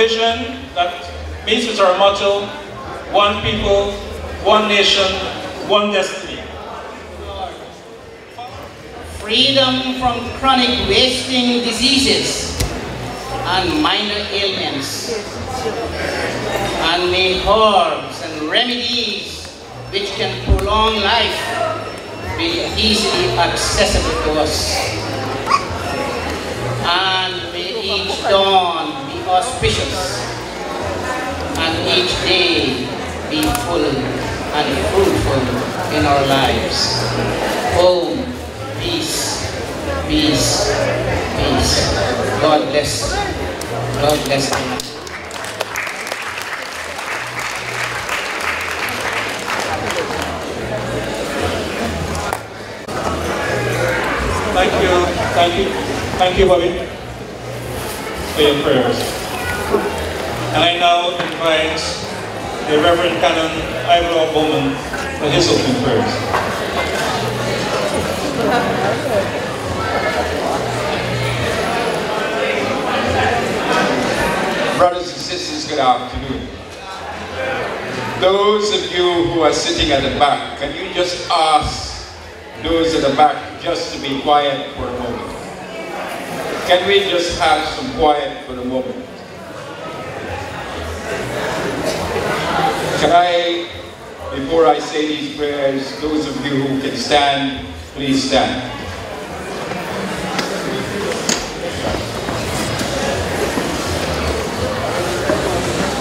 vision that meets with our motto, one people, one nation, one destiny. Freedom from chronic wasting diseases and minor ailments. And may herbs and remedies which can prolong life be easily accessible to us. And may each dawn auspicious and each day be full and fruitful in our lives. Home, peace, peace, peace. God bless. God bless you. Thank you, thank you, thank you, Bobby, for your prayers. And I now invite the Reverend Canon Ivor Bowman for his opening prayers. Brothers and sisters, good afternoon. Those of you who are sitting at the back, can you just ask those at the back just to be quiet for a moment? Can we just have some quiet for a moment? Can I, before I say these prayers, those of you who can stand, please stand.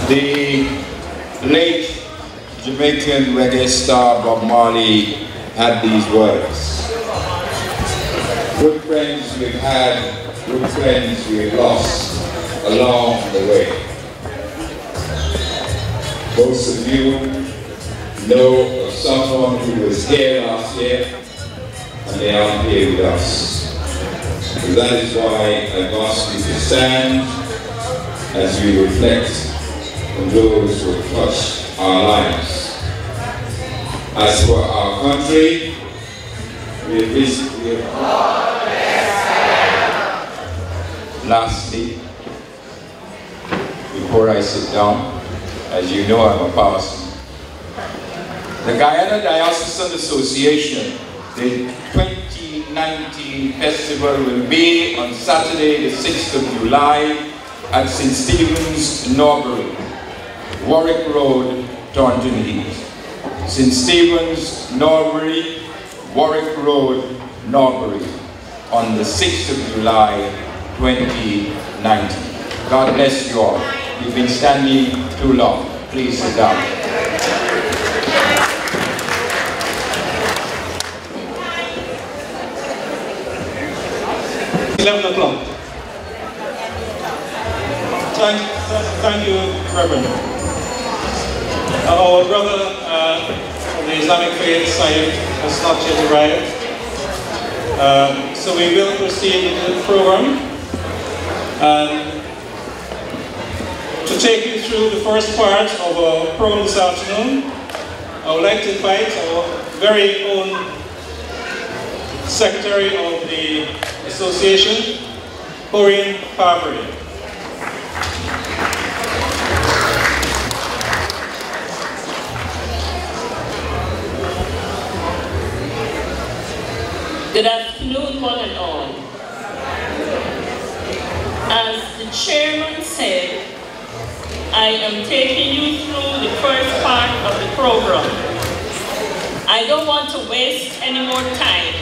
The late Jamaican reggae star Bob Marley had these words. Good friends we've had, good friends we've lost along the way. Most of you know of someone who was here last year and they aren't here with us. So that is why I've asked you to stand as we reflect on those who have touched our lives. As for our country, we have visited. Lastly, before I sit down, as you know I'm a pastor, the Guyana Diocesan Association, the 2019 festival will be on Saturday the 6th of July at St. Stephen's, Norbury. Warwick Road, Thornton Heath. St. Stephen's, Norbury, Warwick Road, Norbury, on the 6th of July, 2019. God bless you all. You've been standing too long. Please sit down. Eleven o'clock. Thank, thank you, Reverend. Our brother uh, of the Islamic faith, Sayyid, has not yet arrived. Um, so we will proceed with the program. And to take you through the first part of our program this afternoon, I would like to invite our very own Secretary of the Association, Corinne Fabry. Good afternoon, one and all. As the chairman said, I am taking you through the first part of the program. I don't want to waste any more time,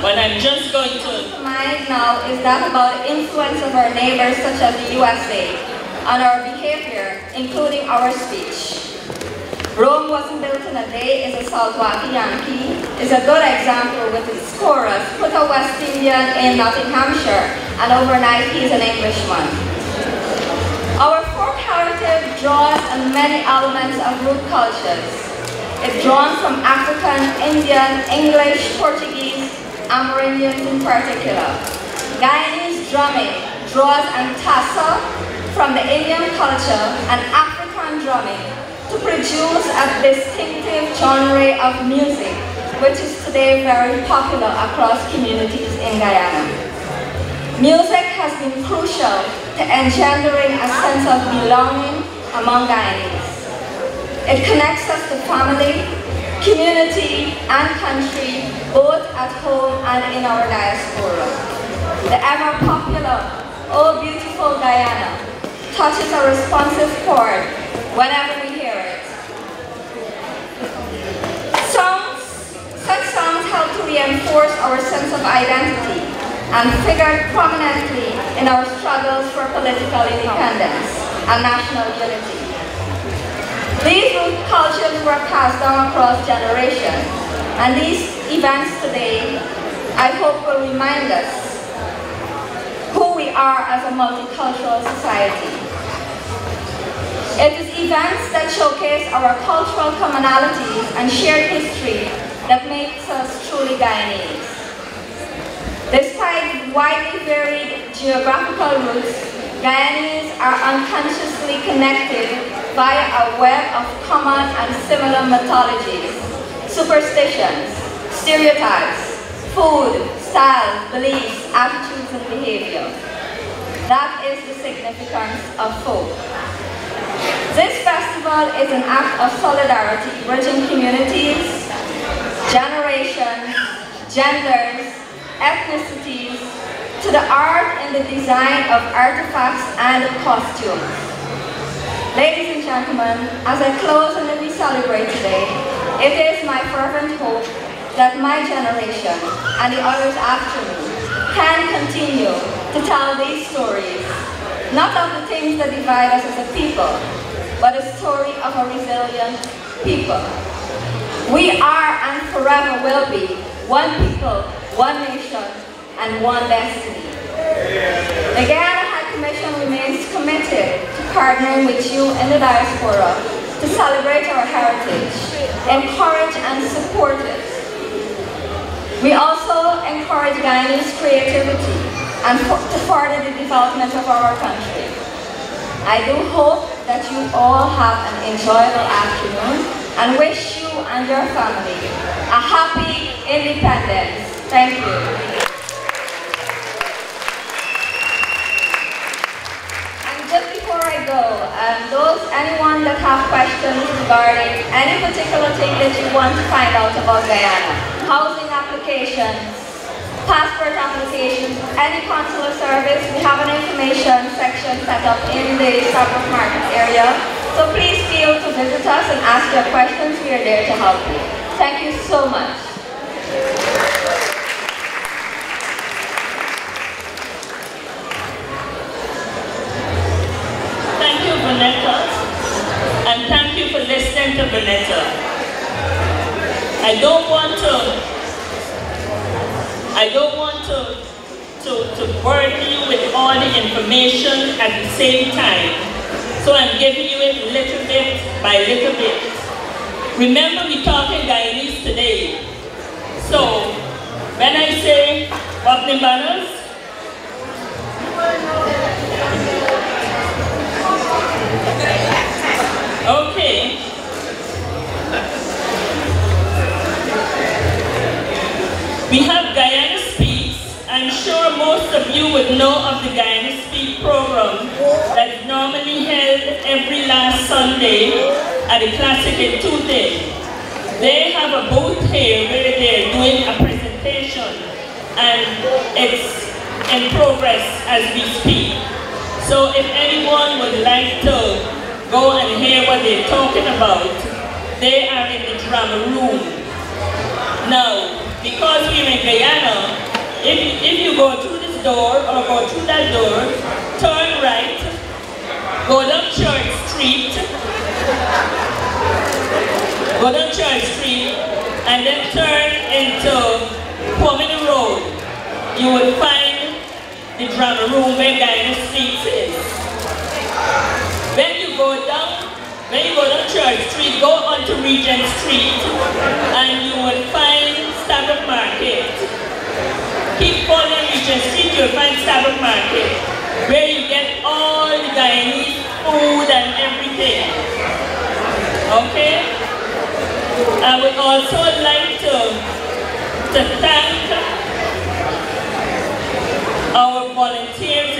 but I'm just going to... Mind now is that about influence of our neighbors such as the USA on our behavior, including our speech. Rome wasn't built in a day is a Saltwater Yankee, is a good example with his chorus, put a West Indian in Nottinghamshire, and overnight he's an Englishman. Our heritage draws on many elements of root cultures. It's drawn from African, Indian, English, Portuguese, and Amerindians in particular. Guyanese drumming draws on tassa from the Indian culture and African drumming to produce a distinctive genre of music, which is today very popular across communities in Guyana. Music has been crucial engendering a sense of belonging among Guyanese. It connects us to family, community, and country, both at home and in our diaspora. The ever popular Oh Beautiful Guyana touches a responsive chord whenever we hear it. Songs, such songs help to reinforce our sense of identity and figured prominently in our struggles for political independence and national unity. These root cultures were passed down across generations, and these events today, I hope will remind us who we are as a multicultural society. It is events that showcase our cultural commonalities and shared history that makes us truly Guyanese. Despite widely varied geographical roots, Guyanese are unconsciously connected via a web of common and similar mythologies, superstitions, stereotypes, food, style, beliefs, attitudes, and behavior. That is the significance of folk. This festival is an act of solidarity bridging communities, generations, genders, ethnicities, to the art and the design of artifacts and costumes. Ladies and gentlemen, as I close and we celebrate today, it is my fervent hope that my generation and the others after me can continue to tell these stories, not of the things that divide us as a people, but a story of a resilient people. We are and forever will be one people, one nation, and one destiny. The Guyana High Commission remains committed to partnering with you in the diaspora to celebrate our heritage, encourage and support it. We also encourage Guyanese creativity and to further the development of our country. I do hope that you all have an enjoyable afternoon and wish you and your family a happy independence. Thank you. And just before I go, um, those anyone that have questions regarding any particular thing that you want to find out about Guyana, housing applications, passport applications, any consular service, we have an information section set up in the Stabroek Market area. So please feel to visit us and ask your questions. We are there to help you. Thank you so much. You, And thank you for listening to Vanetta. I don't want to, I don't want to, to, to burden you with all the information at the same time. So I'm giving you it little bit by little bit. Remember we're talking Guyanese today. So when I say opening banners, Okay. We have Guyana Speaks. I'm sure most of you would know of the Guyana Speak program that is normally held every last Sunday at the Classic in Tuesday. They have a booth here where they're doing a presentation and it's in progress as we speak. So if anyone would like to go and hear what they're talking about, they are in the drama room. Now, because we're in Guyana, if, if you go through this door or go through that door, turn right, go down Church Street, go down Church Street, and then turn into Pomini Road. You will find the drama room where Guyana Speaks is. When you go down, when you go down Church Street, go onto Regent Street, and you will find Stabroek Market. Keep following Regent Street, you'll find Stabroek Market, where you get all the Guyanese food and everything. Okay? I would also like to, to thank our volunteers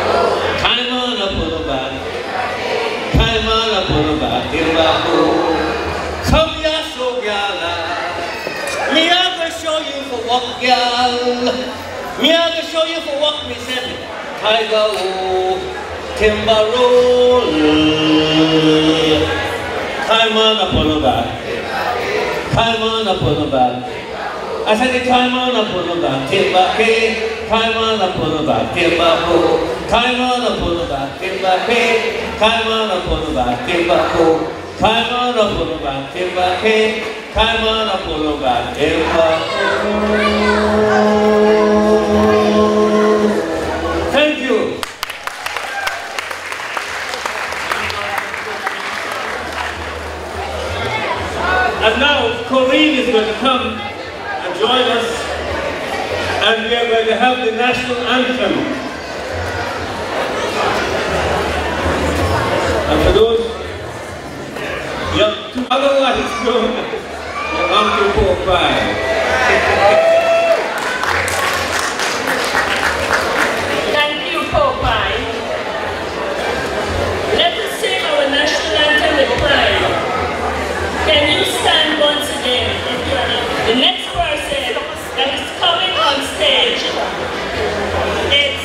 what me I gonna show you for what me said, I go. Oh, Timbarol. Time on up on the back. Time on up on the back. I said, time on up on the back. Timba K. Time on up on the back. Timba Ko. Time on up on the back. Timba K. Time on up on the back. Timba Ko. Time on up on the back. Timba K. On up on the Thank you. And now Corinne is going to come and join us and we are going to have the national anthem. And for those young, otherwise known as Uncle Popeye. Thank you, Popeye. Let us sing our national anthem with pride. Can you stand once again? The next person that is coming on stage is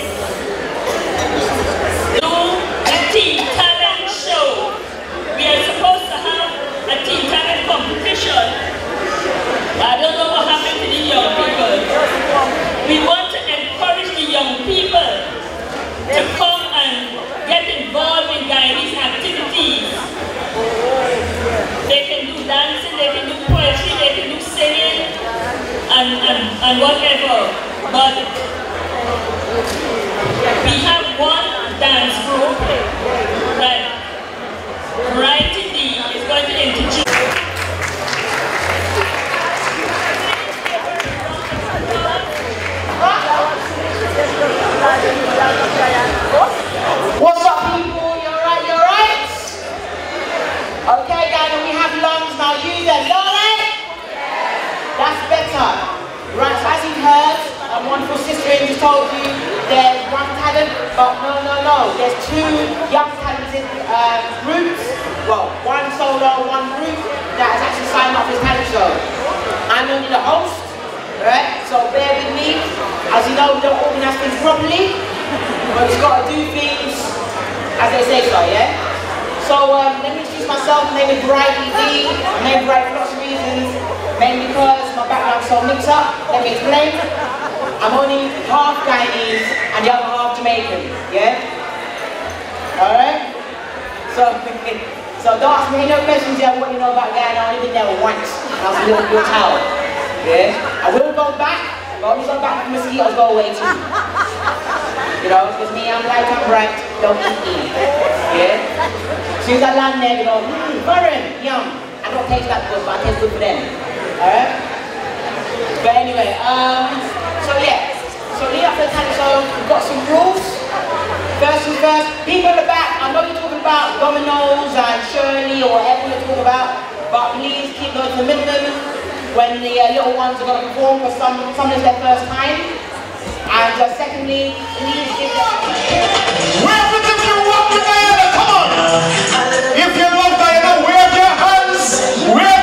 do the Teen Talent Show. We are supposed to have a Teen Talent competition. I don't know what happened to the young people. We want to encourage the young people to come and get involved in Guyanese activities. They can do dancing, they can do poetry, they can do singing, and, and, whatever. But told you there's one talent, but no, no, no. There's two young talented um, groups. Well, one solo, one group that has actually signed up this talent show. I'm only the host, right? So bear with me. As you know, we don't organize things properly. But it's got to do things as they say so, yeah? So um, let me introduce myself. My name is Variety D. My name is Variety for lots of reasons. Mainly because my background's so mixed up. Let me explain. I'm only half Guyanese and the other half Jamaican, yeah? Alright? So, so don't ask me no questions yet what you know about Guyana. I've only been there once. And I was a little, little child. Yeah? I will go back, but only go back when mosquitoes go away too. You know, because me, I'm like I'm right, don't eat me. Yeah? As I land there, they go, mmm, foreign, yum. I don't taste that good, but I taste good for them. Alright? But anyway, um, so yeah. So lead up to the talent show, we've got some rules. First and first, people in the back, I know you're talking about dominoes and Shirley or whatever you're talking about, but please keep those to the minimum when the uh, little ones are going to perform for some, some of their first time. And uh, secondly, please give them... You Diana, come on! If you love Guyana, wave your hands, wave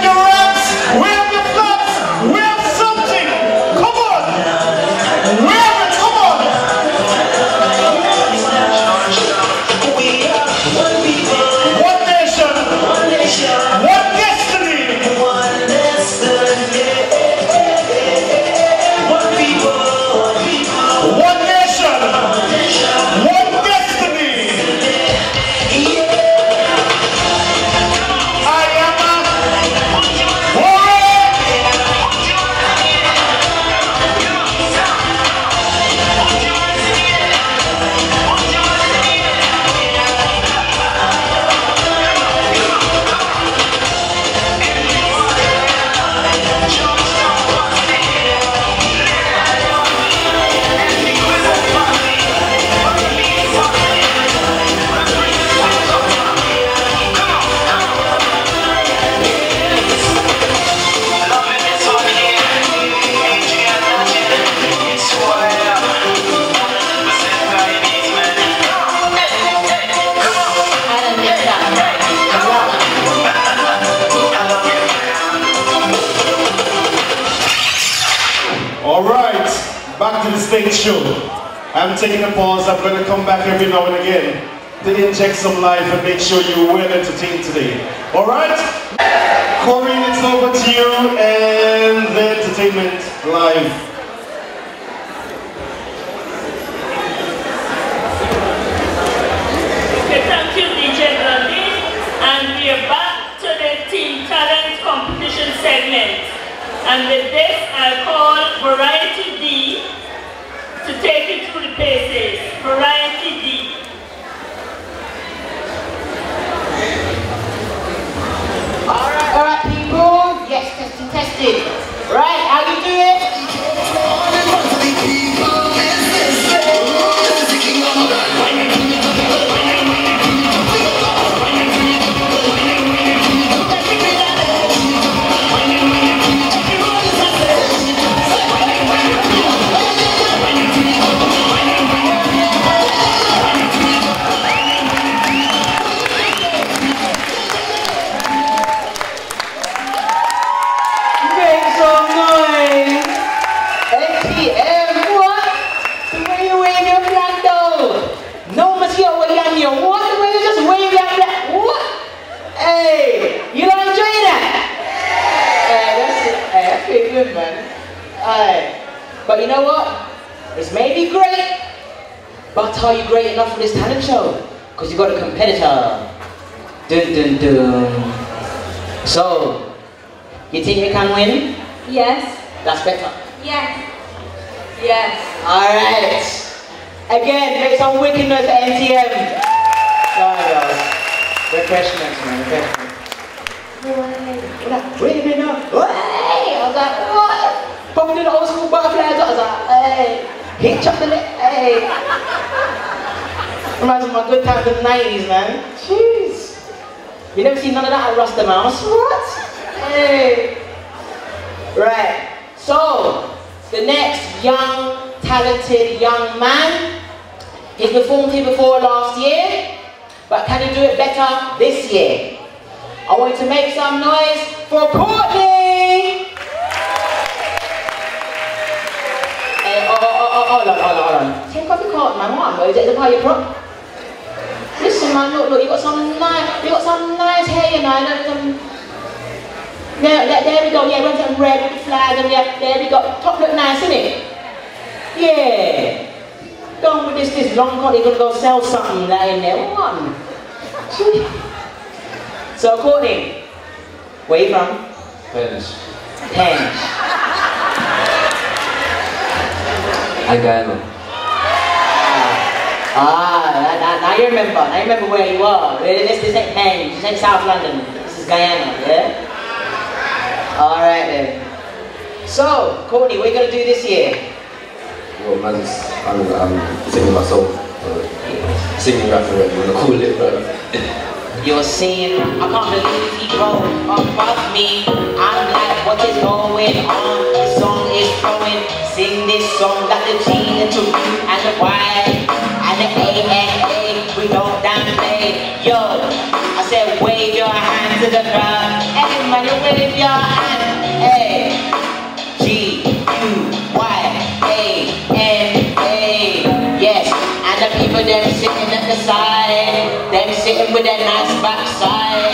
going to come back every now and again to inject some life and make sure you're well entertained today. All right? Corinne, it's over to you and the entertainment live. Segment. And with this, I call Variety D to take you through the paces. Variety D. Alright, alright people. Testing. Right, how you doing? What? It's maybe great, but are you great enough for this talent show? Because you got a competitor. Dun dun dun. So, you think you can win? Yes. That's better. Yes. Yes. Alright. Again, make some wicked noise for NTM. Sorry guys. Refreshments, man, refreshments. Wait a minute. Hey! I was like, what? Probably do the old school butterflies. I was like, hey. Hit chocolate. Hey. Reminds me of my good times in the 90s, man. Jeez. You never seen none of that at Rasta Mouse? What? Hey. Right. So, the next young, talented young man, he's performed here before last year, but can he do it better this year? I want you to make some noise for Courtney! Hold on, hold on, hold on. Take off your coat, man. What? Is it the party prop? Listen, man, look, look, you got some nice, you got some nice hair, you know, and some there, there, there we go, yeah, run some red with the flag and yeah, there we go. Top look nice, isn't it? Yeah. Don't with this, this long coat, you're gonna go sell something that in there. What on? so, Courtney, where you from? Spanish. Penge. I got him. Ah, now, you remember, now you remember where you are. This, this ain't Penge, this ain't South London, this is Guyana, yeah? Alright then. So, Courtney, what are you gonna do this year? Well, man, I'm, I'm singing my song. Uh, singing rap for you wanna call it, bro. You're saying, I can't believe he drove above me. I'm like, what is going on? The song is flowing. Sing this song, got the G, the 2, and the Y, and the A, and A. We don't play. Yo, I said, wave your hand to the crowd. Everybody wave your hand. Hey, G, U, Y, A, N, A. Yes, and the people them sitting at the side, them sitting with their nice backside.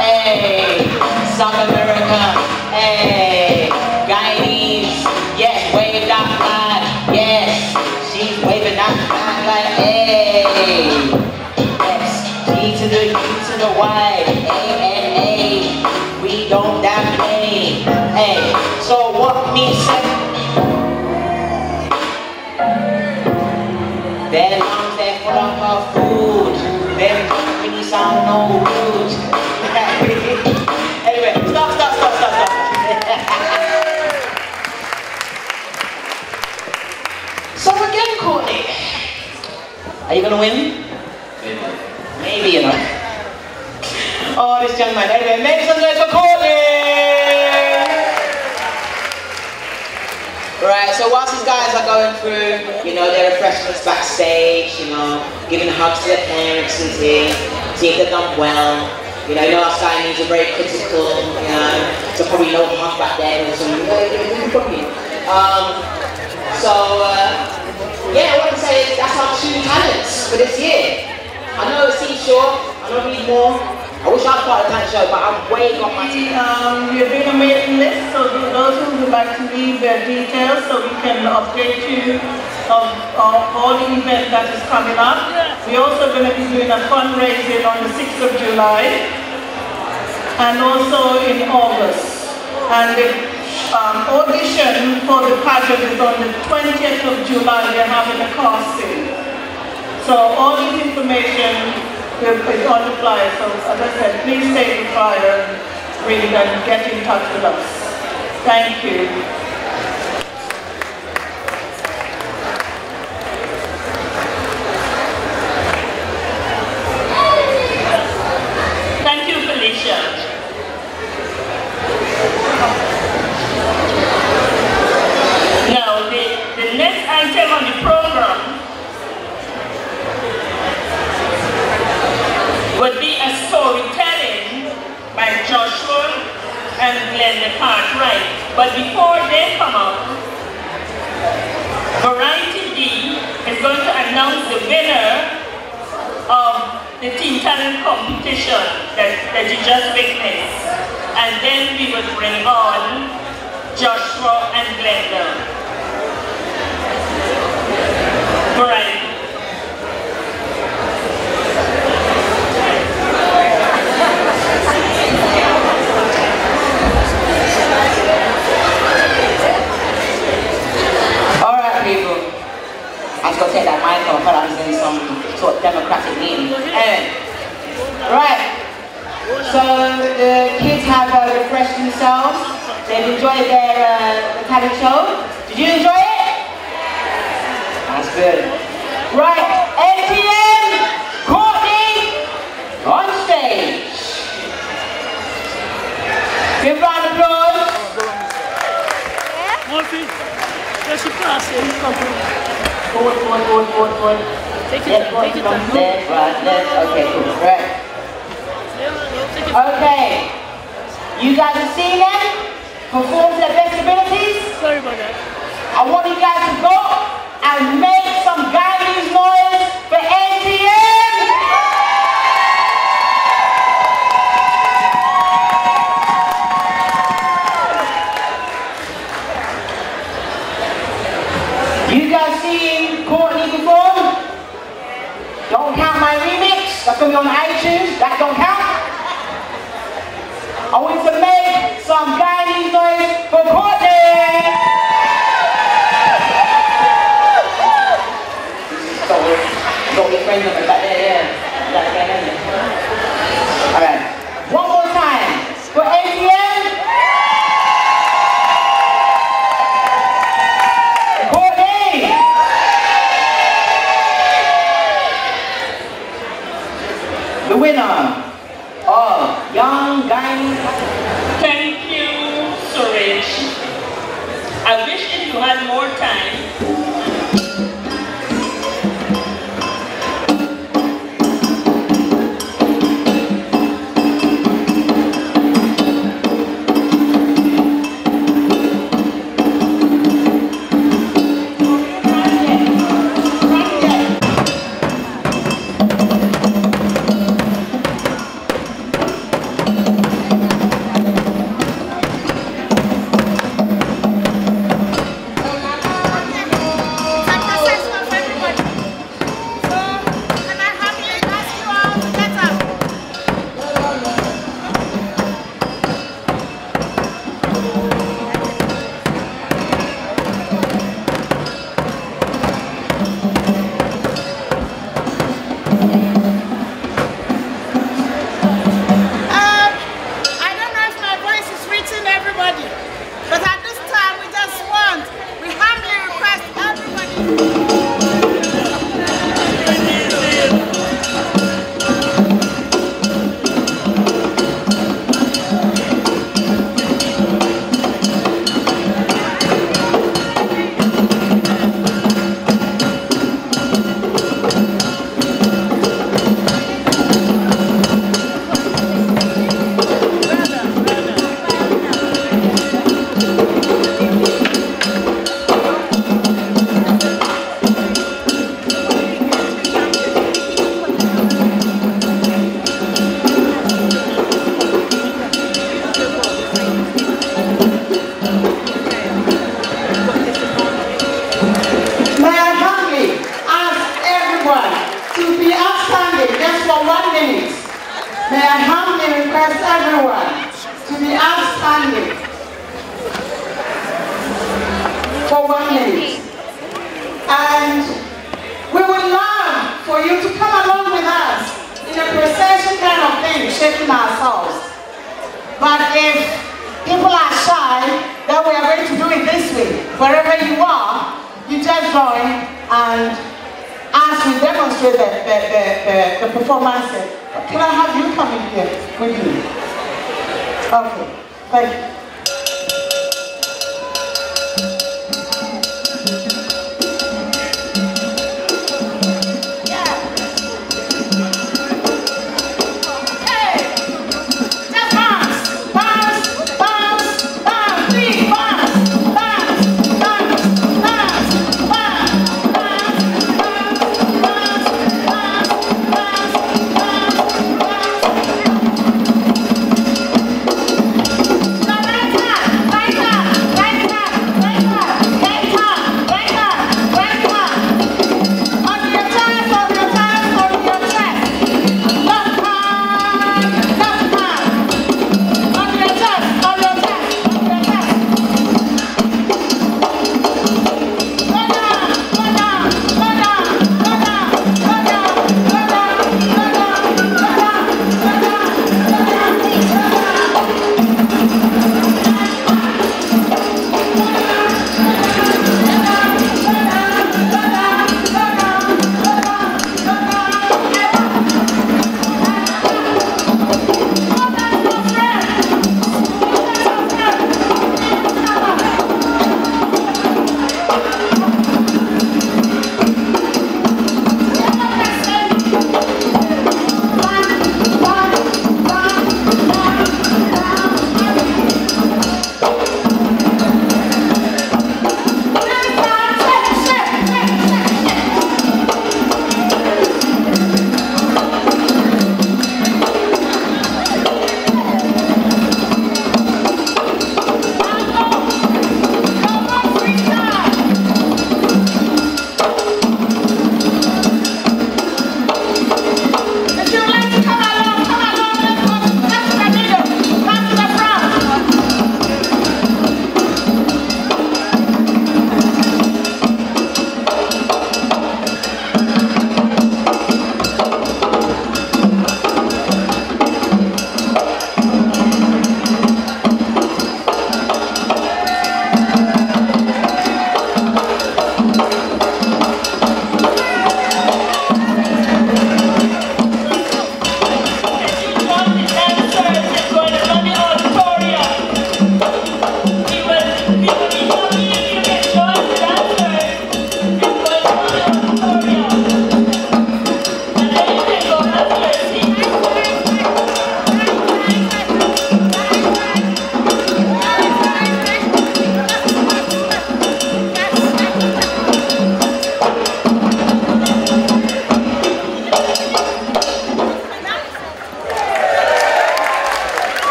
Hey, South America, hey, yes, G to the U to the Y, A and A, we don't damn play, hey, so what me are you gonna win? Maybe, Maybe, you know. Oh, this young man. Anyway, make some noise for Courtney! Right, so whilst these guys are going through, you know, their refreshments backstage, you know, giving hugs to their parents and things, see if they've done well. You know, you know our signings are very critical, you know, so probably no hug back there some, um, So, uh, yeah, what I want to say that's our two talents for this year. I know it seems short, I know we need more. I wish I was part of talent show, but I'm way off my team. Um, we're doing a mailing list, so those who would like to leave their details so we can update you of, of all the events that is coming up. We're also going to be doing a fundraising on the 6th of July and also in August. And um, audition for the pageant is on the 20th of July. We're having a casting. So all this information is on the flyer. So as I said, please take the flyer, read and get in touch with us. Thank you. And Glenda Cartwright. But before they come up, Variety D is going to announce the winner of the Teen Talent competition that, that you just witnessed. And then we will bring on Joshua and Glenda. Variety. Alright, people. To take that mic off, but I was in some sort of democratic meeting. Anyway. Right. So the kids have uh, refreshed themselves. They've enjoyed their uh, talent show. Did you enjoy it? That's good. Right. NTM, Courtney, on stage. Give a round of applause. Forward, forward, forward, forward, forward. Take it yeah, forward, left, right, left. Okay, cool. Right. Okay. You guys have seen them perform to their best abilities. Sorry about that. I want you guys to go and make some Guyanese noise for NTM. You guys seen Courtney perform? Don't count my remix. That's gonna be on iTunes. That don't count. I want you to make some Guyanese noise for Courtney. So, go get friends of it back there, yeah. That again, isn't it? All right. One more time for NTM. Courtney. The winner of Young Guyanese Thank you, Suresh. I wish if you had more time.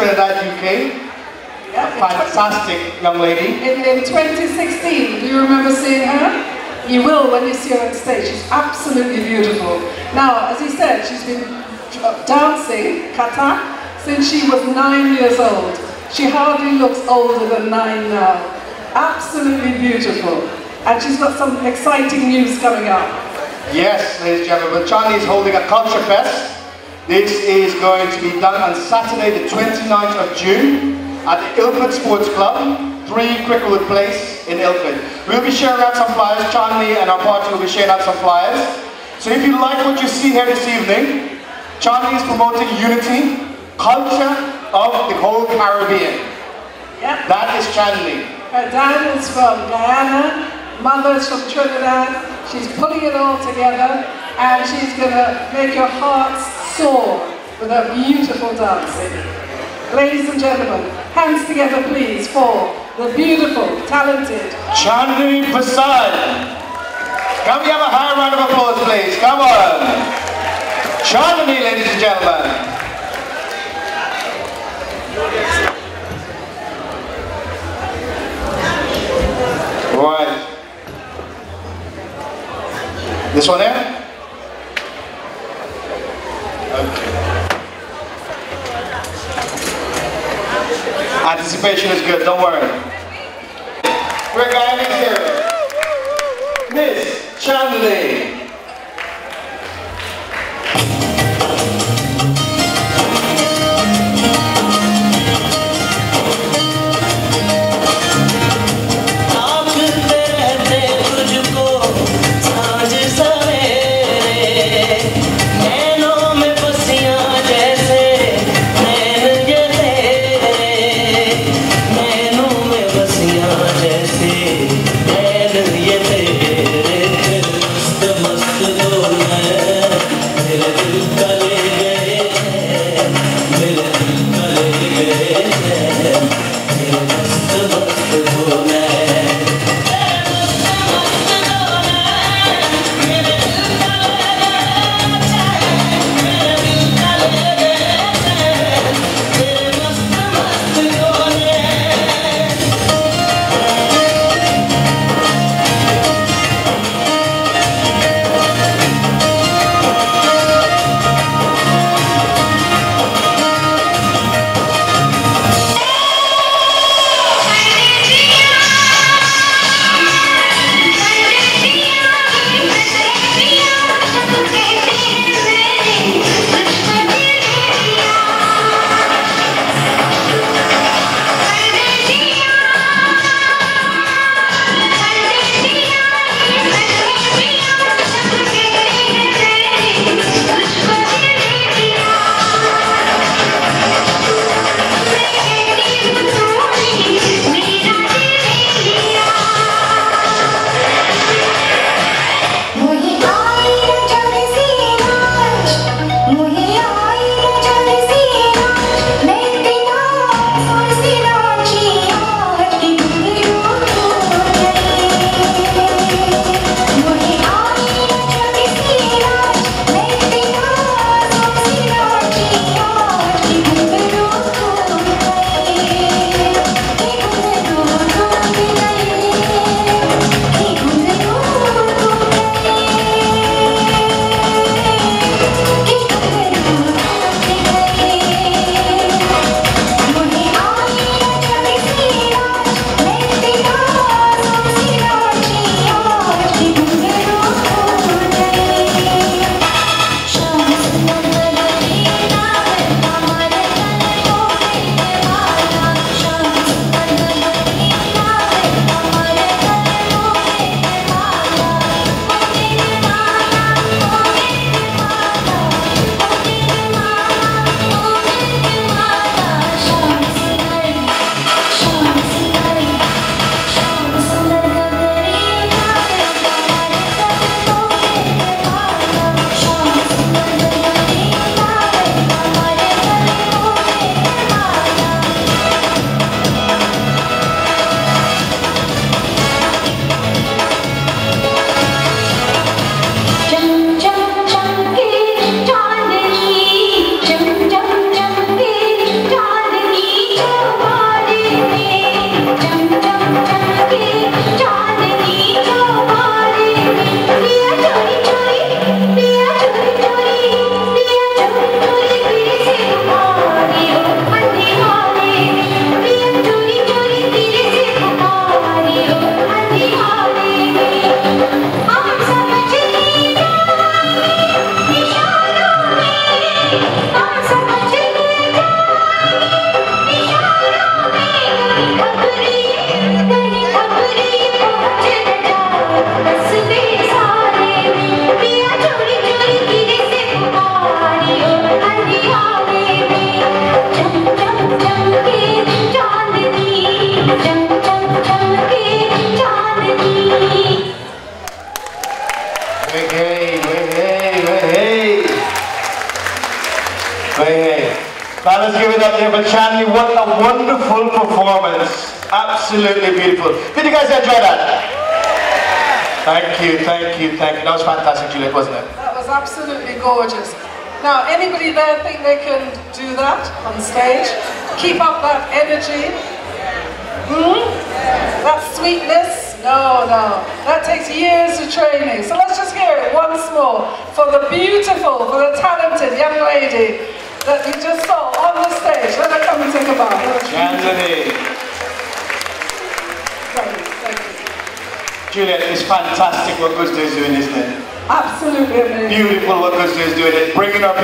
Trinidad UK. Fantastic young lady. In, in 2016, do you remember seeing her? You will when you see her on stage. She's absolutely beautiful. Now, as he said, she's been uh, dancing kathak since she was nine years old. She hardly looks older than nine now. Absolutely beautiful. And she's got some exciting news coming up. Yes, ladies and gentlemen, is holding a culture fest. This is going to be done on Saturday, the 29th of June at the Ilford Sports Club, 3 Cricklewood Place in Ilford. We'll be sharing out some flyers. Charlie and our party will be sharing out some flyers. So if you like what you see here this evening, Charlie is promoting unity, culture of the whole Caribbean. Yep. That is Chandni. Her uh, dad is from Guyana, mother's from Trinidad. She's pulling it all together and she's gonna make your hearts soar with her beautiful dancing. Ladies and gentlemen, hands together please for the beautiful, talented Chandni Prasad. Can we have a high round of applause, please? Come on. Chandni, ladies and gentlemen. Right. This one there? Anticipation is good, don't worry. We're going in here. Miss Chandni.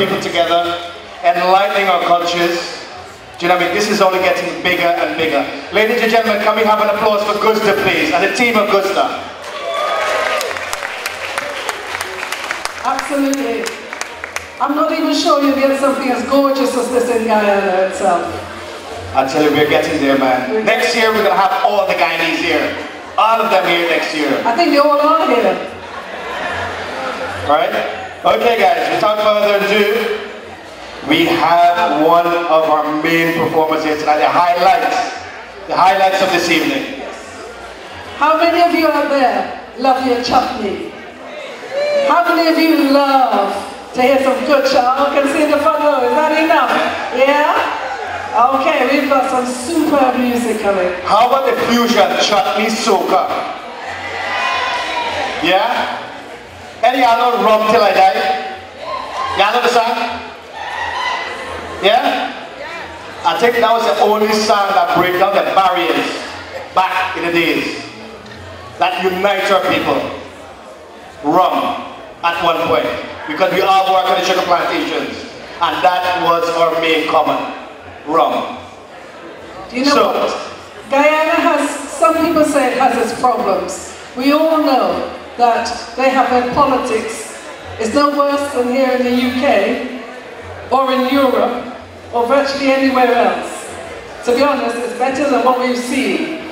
People together, enlightening our cultures. Do you know what I mean? This is only getting bigger and bigger. Ladies and gentlemen, can we have an applause for GUSDA, please, and the team of GUSDA. Absolutely. I'm not even sure you'll get something as gorgeous as this in Guyana itself. I tell you, we're getting there, man. Next year, we're going to have all the Guyanese here. All of them here next year. I think you all are here. Right? Okay, guys, without further ado, we have one of our main performers here tonight, the highlights, the highlights of this evening. How many of you out there love your chutney? How many of you love to hear some good shout? Oh, I can see the front row. Is that enough? Yeah? Okay, we've got some super music coming. How about the fusion chutney soca? Yeah? Any know Rum Till I Die? Y'all know the song? Yeah? I think that was the only song that break down the barriers back in the days. That unites our people. Rum at one point. Because we all work on the sugar plantations. And that was our main common. Rum. Do you know So- what? Guyana has, some people say it has its problems. We all know that they have their politics. It's no worse than here in the UK or in Europe or virtually anywhere else. To be honest, it's better than what we've seen.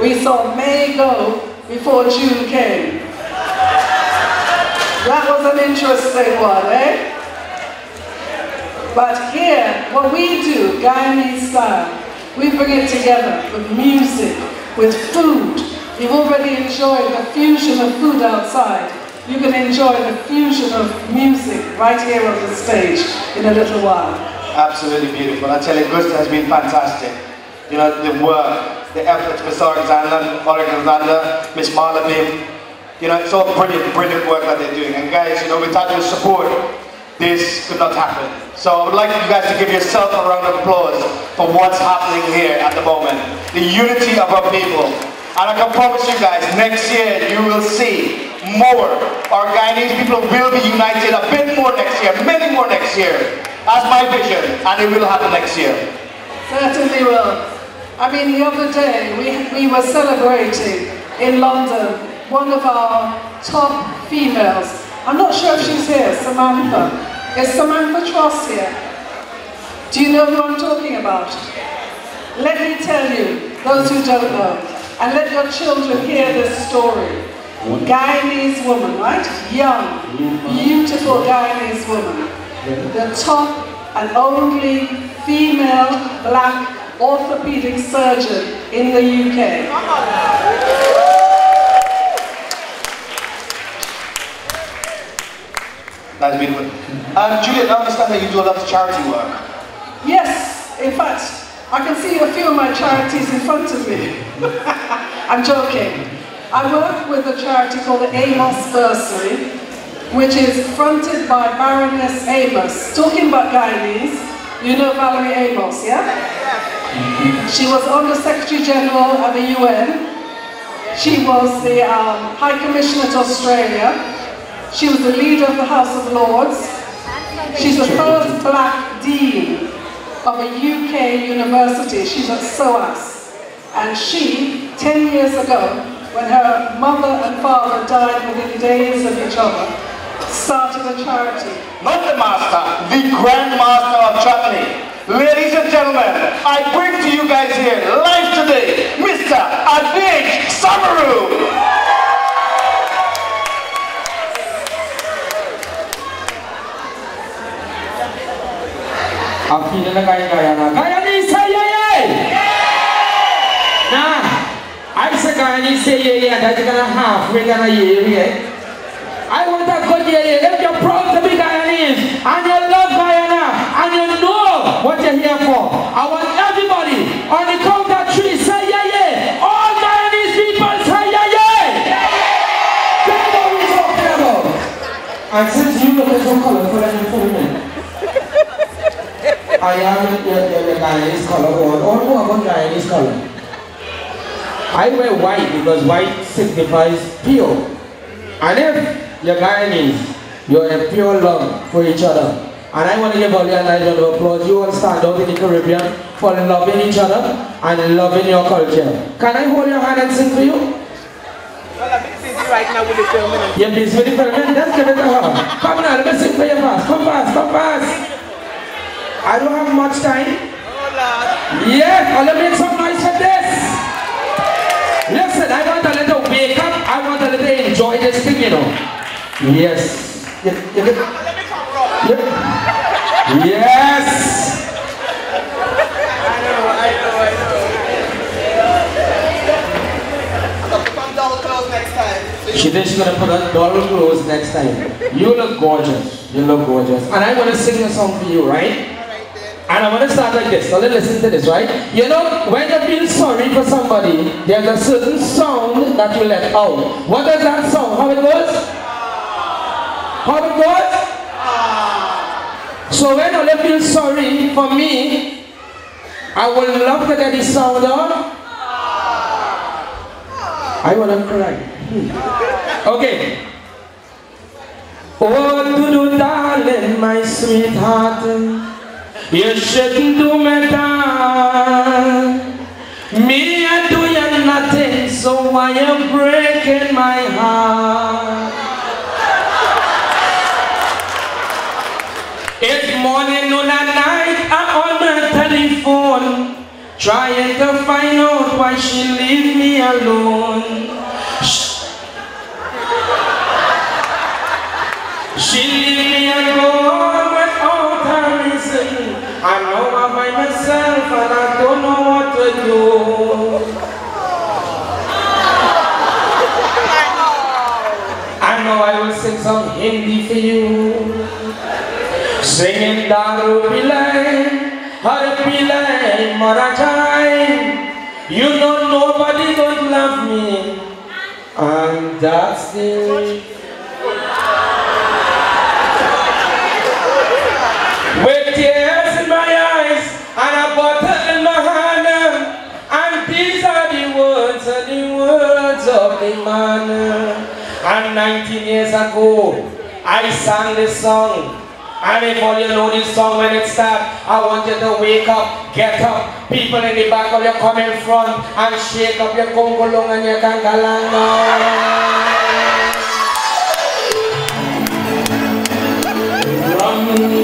We saw May go before June came. That was an interesting one, eh? But here, what we do, Guyanese style, we bring it together with music, with food. You've already enjoyed the fusion of food outside. You can enjoy the fusion of music right here on the stage in a little while. Absolutely beautiful. I tell you, GUSDA has been fantastic. You know, the work, the efforts, Miss Alexander, Alexander, Miss Malaby. You know, it's all brilliant, brilliant work that they're doing. And guys, you know, without your support, this could not happen. So I would like you guys to give yourself a round of applause for what's happening here at the moment. The unity of our people. And I can promise you guys, next year you will see more. Our Guyanese people will be united a bit more next year, many more next year. That's my vision, and it will happen next year. Certainly will. I mean, the other day we, we were celebrating in London one of our top females. I'm not sure if she's here, Samantha. Is Samantha Tross here? Do you know who I'm talking about? Let me tell you, those who don't know, and let your children hear this story. Guyanese woman, right? Young, beautiful Guyanese woman. The top and only female black orthopedic surgeon in the UK. That's beautiful. Um, Juliet, I understand that you do a lot of charity work. Yes, in fact, I can see a few of my charities in front of me. I'm joking. I work with a charity called the Amos Bursary, which is fronted by Baroness Amos. Talking about Guyanese, you know Valerie Amos, yeah? She was Under Secretary General at the UN. She was the um, High Commissioner to Australia. She was the leader of the House of Lords. She's the first black dean of a UK university. She's at SOAS. And she, 10 years ago, when her mother and father died within days of each other, started a charity. Not the master, the grand master of chutney. Ladies and gentlemen, I bring to you guys here, live today, Mr. Adesh Samaroo. I'm feeling like I Guyana. Guyanese say yeah yeah! Nah, I that's gonna half, yeah yeah. I want proud to be Guyanese and you love Guyana and you know what you're here for, I want everybody on the count of three say yeah yeah. All Guyanese people say yeah yeah. That's what we're talking about. And since you look so colorful and I am your, your Guyanese color or, or more about Guyanese color. I wear white because white signifies pure. And if you're Guyanese, you're a pure love for each other. And I want to give all you a nice round of applause. You all stand out in the Caribbean for loving each other and loving your culture. Can I hold your hand and sing for you? Well, I'm busy right now with the filming. You're busy with the film, Let's give it to her. Come now, let me sing for you fast. Come fast, come fast. I don't have much time. Yeah, I'll make some noise for this. Listen, I want a little wake up. I want a little enjoy this thing, you know. Yes. You, you, you, yes. I know, I know, I know. I'm gonna put on clothes next time. She thinks she's gonna put on dollar clothes next time. You look gorgeous. You look gorgeous. And I'm gonna sing a song for you, right? And I'm gonna start like this. Let's listen to this, right? You know, when you feel sorry for somebody, there's a certain sound that you let out. What is that sound? How it goes? How it goes? So when I feel sorry for me, I will love to get this sound on. I wanna cry. Hmm. Okay. Oh, do do darling, my sweetheart. You shouldn't do me down. Me, I do you nothing, so why you breaking my heart? It's morning, noon, and night. I'm on my telephone, trying to find out why she leave me alone. Sh- She leave me alone. I know I'm by myself and I don't know what to do. I know I will sing some Hindi for you. Singing Daru Pillai, Har Pillai, Marajai. You know nobody don't love me. And that's it. 19 years ago, I sang this song. And if all you know this song when it starts, I want you to wake up, get up. People in the back of you come in front and shake up your kongolong and your kangalanga. Run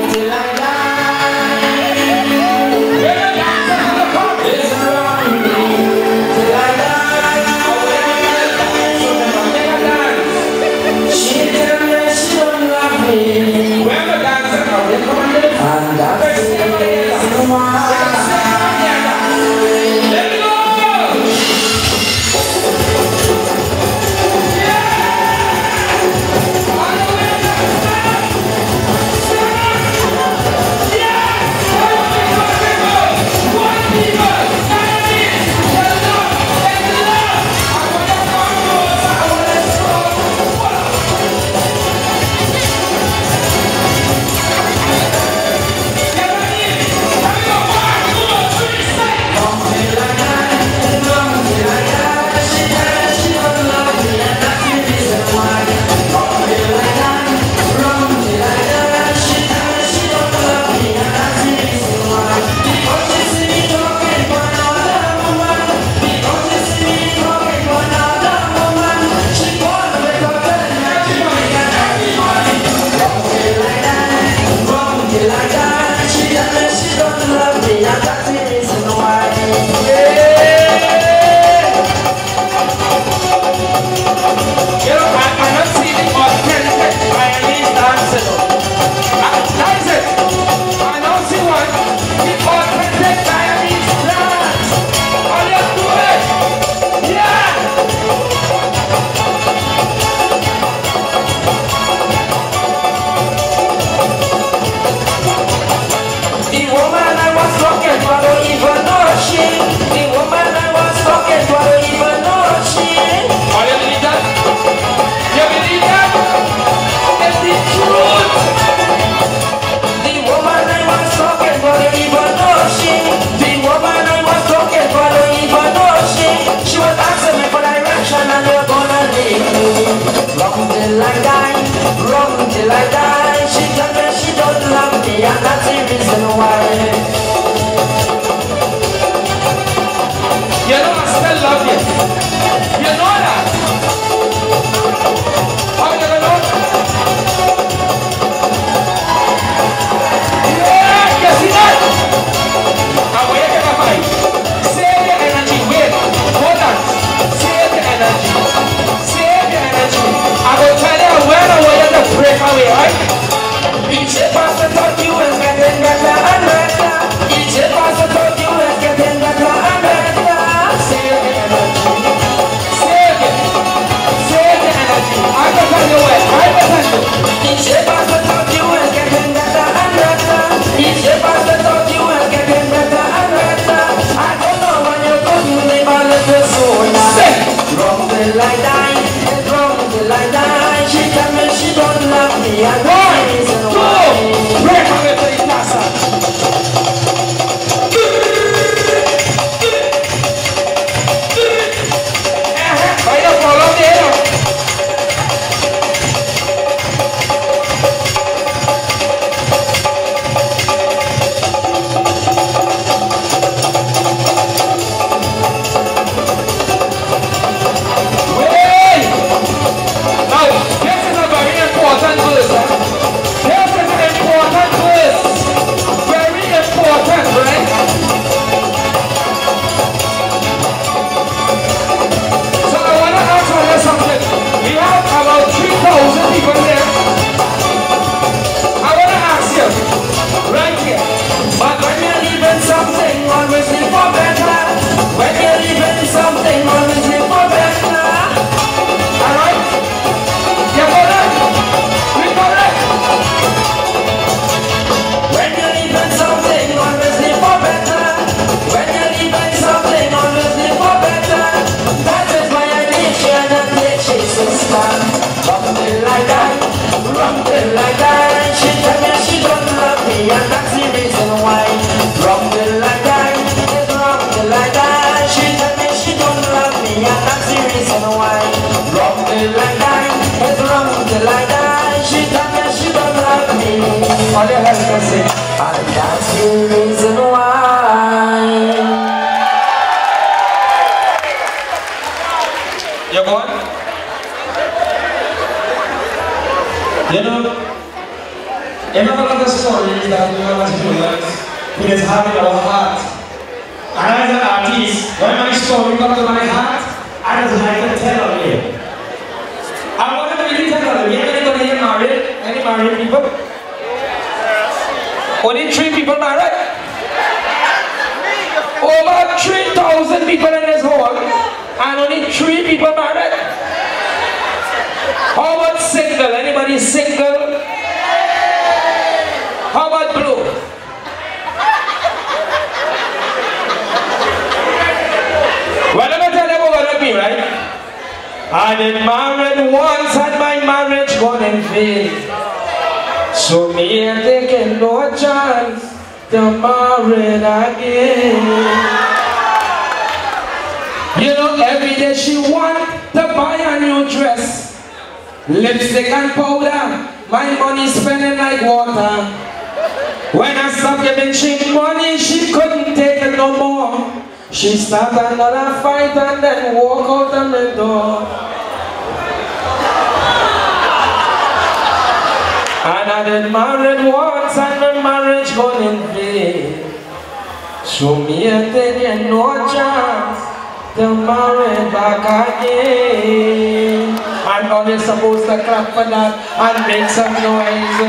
make some noise.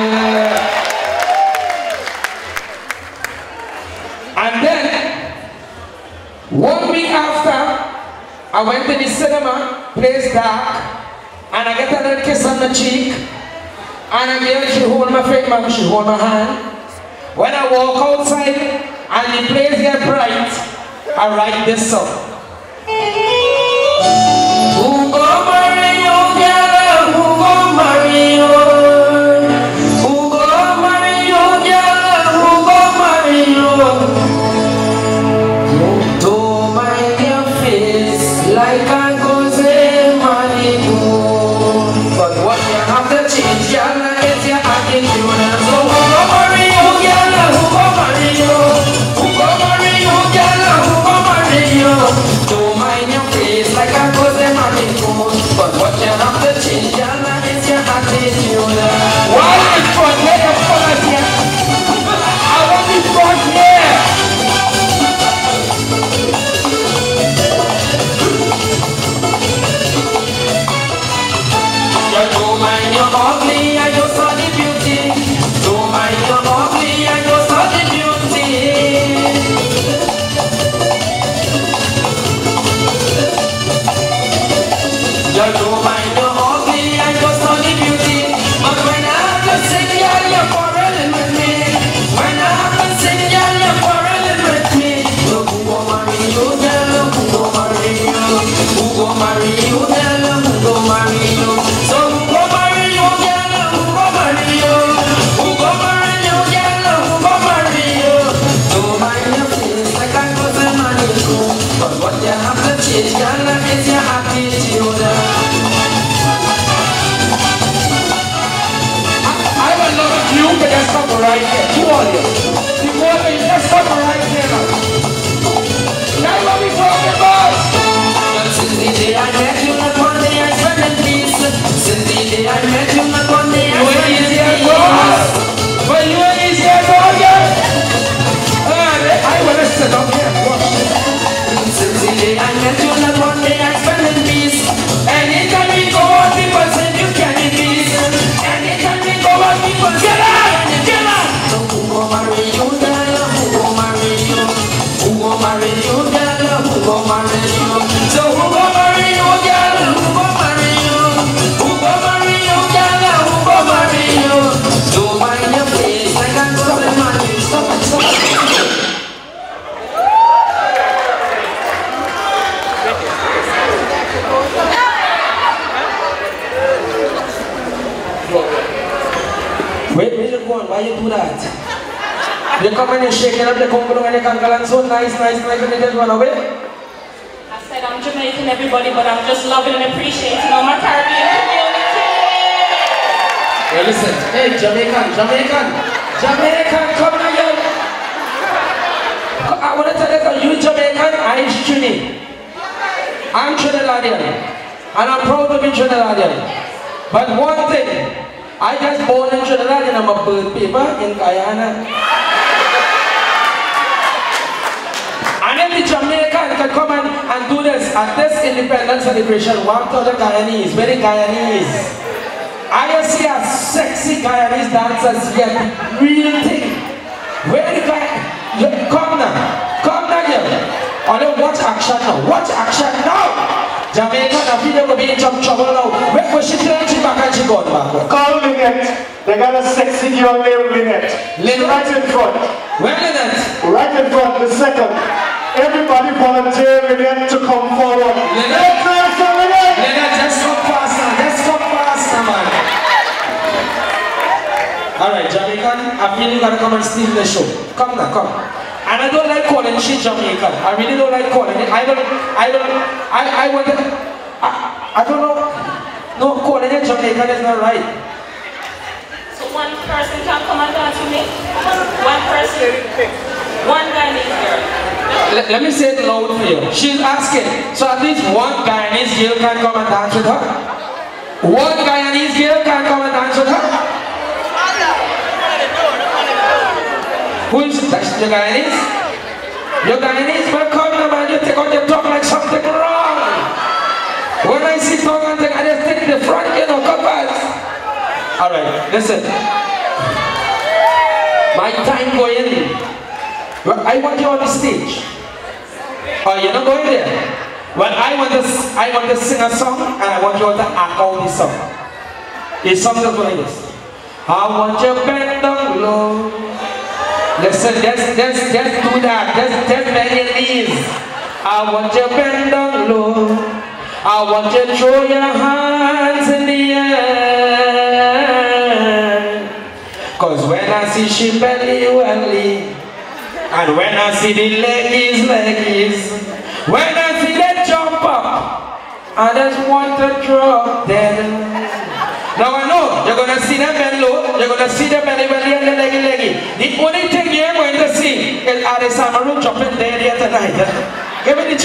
And then, one week after, I went to the cinema, plays dark, and I get another kiss on the cheek, and I hear she hold my finger, she hold my hand. When I walk outside and the place get bright, I write this song. you do that? You come and you shaking up the kumbalung and can and so nice, nice, nice, and just run away. I said I'm Jamaican, everybody, but I'm just loving and appreciating all my Caribbean community. Hey, listen. Hey, Jamaican, Jamaican, Jamaican, come on. I want to tell you, that you Jamaican, I'm Trini. I'm Trinidadian, and I'm proud to be Trinidadian. But one thing, I just born in Trinidad and I'm a birth paper in Guyana. And if the Jamaican can come and, and do this at this independence celebration, one thousand Guyanese, very Guyanese. I see a sexy Guyanese dancers yet, real thing. Where the guy, come now, come now here. Oh, no, watch action now, watch action now. Jamaica, I feel they're be in some trouble now. Wait, when she turn she back and she gone back. Call Lynette. They got a sexy girl named Lynette. Lynette? Right in front. Where Lynette? Right in front, the second. Everybody volunteer Lynette to come forward. Let's dance for Lynette! Lynette, just come faster, just come faster, man. All right, Jamaican, I feel you gotta come and steal the show. Come now, come. And I don't like calling she Jamaican. I really don't like calling it. I don't, I don't, I, I want I, I don't know. No, calling it Jamaican is not right. So one person can come and dance with me? One person? One Guyanese girl. Let, let me say it loud for you. She's asking, so at least one Guyanese girl can come and dance with her? One Guyanese girl can come and dance with her? Who is the Guyanese? Your Guyanese will come now and you take out your tongue like something wrong. When I see tongue and thing, I just take the front, you know, come back. Alright, listen. My time going. Well, I want you on the stage. Oh, you're not going there. Well, I want to, I want to sing a song and I want you all to act out the song. It's something like this. I want you bend down low. Listen, just, just, just do that. Just, just bend your knees. I want you bend down low. I want you to throw your hands in the air. Cause when I see she belly welly, and when I see the leggies, leggies, when I see them jump up, I just want to drop them. Now I know you're gonna see them bend low, you're gonna see them belly belly and the leggy leggy. The only thing you're going to Adesh Samaroo jumping there here tonight. Give me the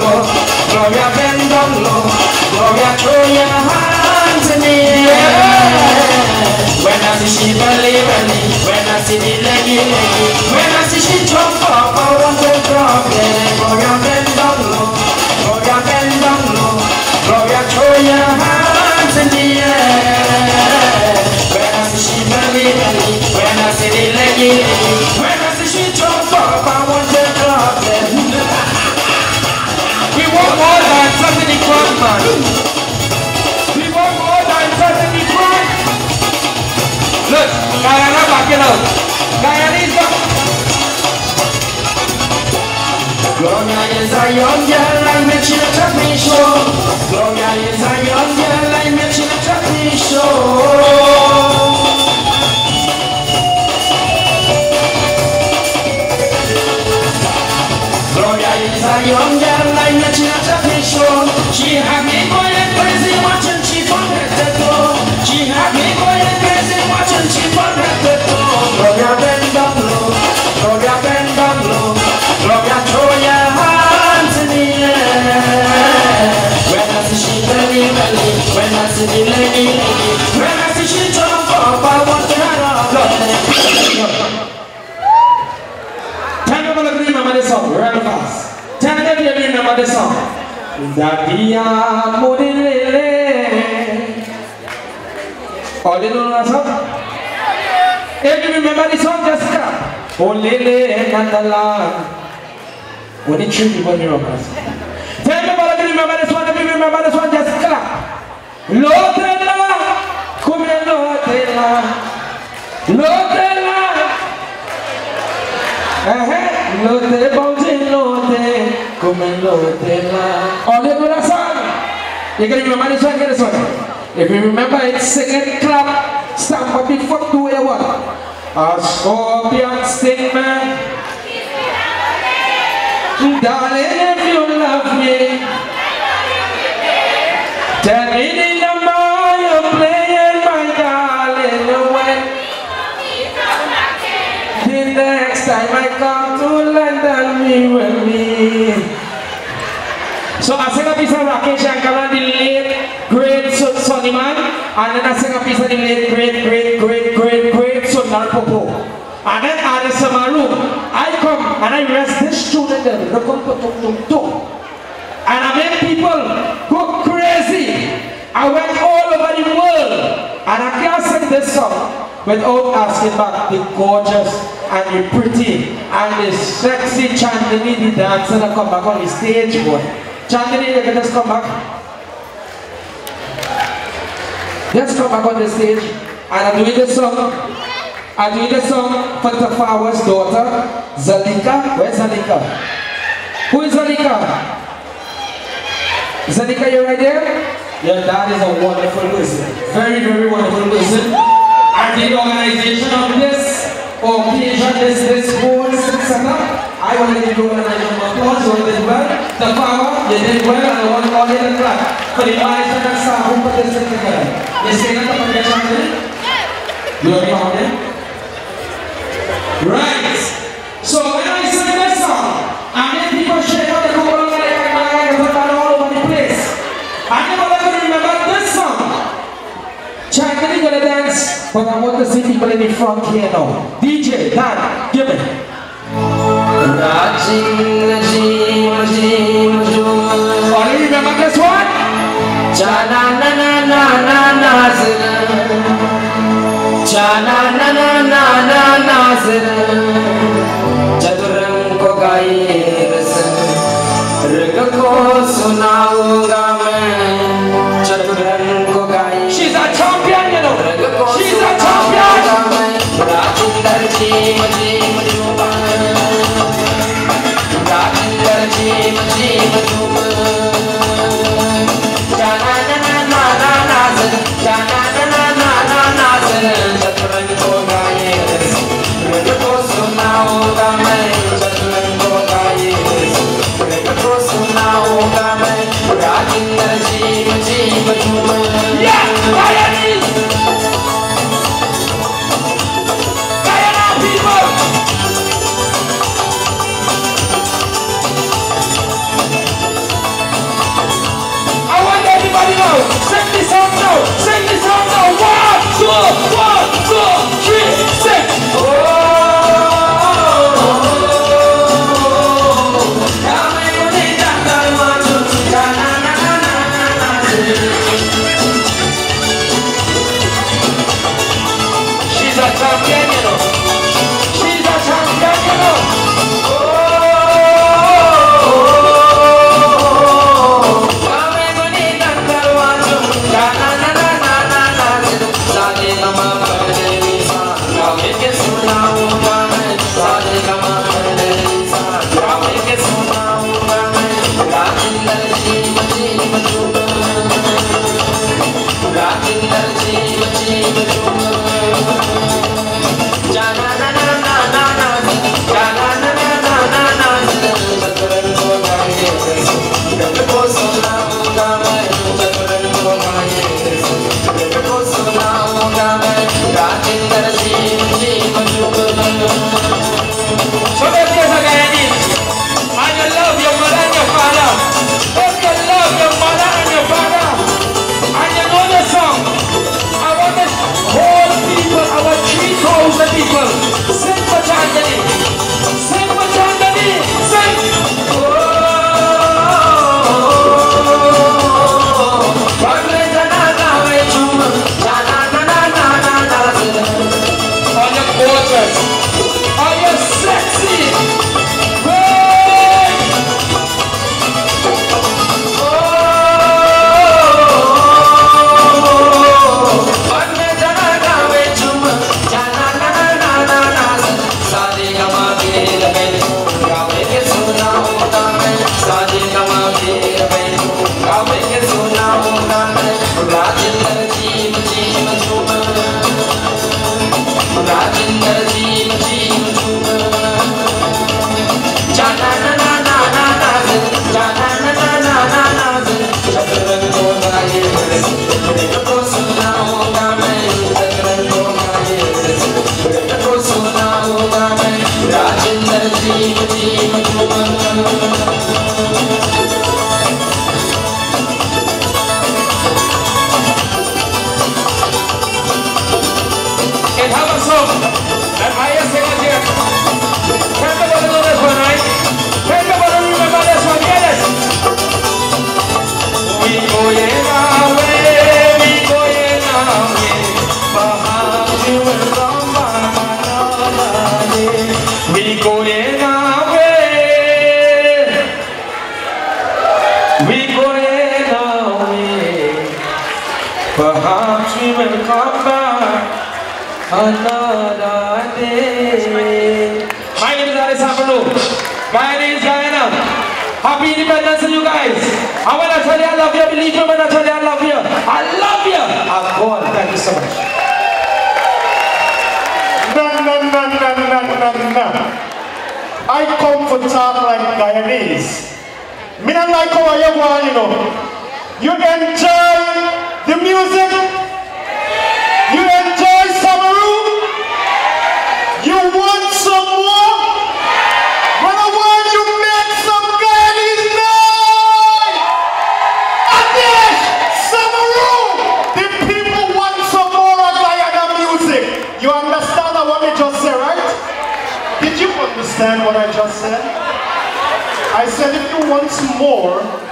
low. Gloria bend down low. Gloria throw your hands in the air. When I see she belly belly. When I see the leggy leggy. When I see she jump up, I want to drop it. Gloria bend Gloria is a young girl, I make she a trap me show. Gloria is a young girl, I make Dadia Modilele. All you know that song? If you remember the song, just clap. Oh, Lele, Nandala. Be when you remember this. Tell me about you remember this one, if you remember this one, just clap. Lotela, come Lotela. Lotela. Eh, lote, bounce, lote, come lotela. All you know that song? You can remember this one, get this one. If you remember it, sing it, clap, a big fuck to where you want. A scorpion sting man. Darling, if you love me, tell me the number you're playing, my darling. When the next time I come me will me. So I sing a piece of Rakesh Shankar, the late great Son- Sonny Mann, and then I sing a piece of the late great, great, great, great, great Sundar Popo. And then summer room, I come and I rest this in there. And I make people go crazy. I went all over the world. And I can't sing this song without asking back the gorgeous and the pretty and the sexy Chandini, the dancer that come back on the stage, boy. Chandini, you can just come back. Just come back on the stage. And I'm doing this song. I'm doing this song for Tafawa's daughter, Zalika. Where's Zalika? Who is Zalika? Zalika, you right there? Your dad is a wonderful person. Very, very wonderful person. And the organization of this occasion, this, this whole setup, I want to give you a round of applause. You did well. Tafawa, you did well. And I want all you to clap for the organization and staff who this together. You say that to forget something? You want me on? Right. So when I sing this song, I make people shake out the cool and like my hands are all over the place. I never let them remember this song. Chinese gonna dance, but I want to see people in the front here now. DJ, Dan, give it. Oh, do you remember this one? Cha na na na na na na Cha na na na na na na Chaturang ko gaye rasan Rag ko sunaunga main Chaturang Shri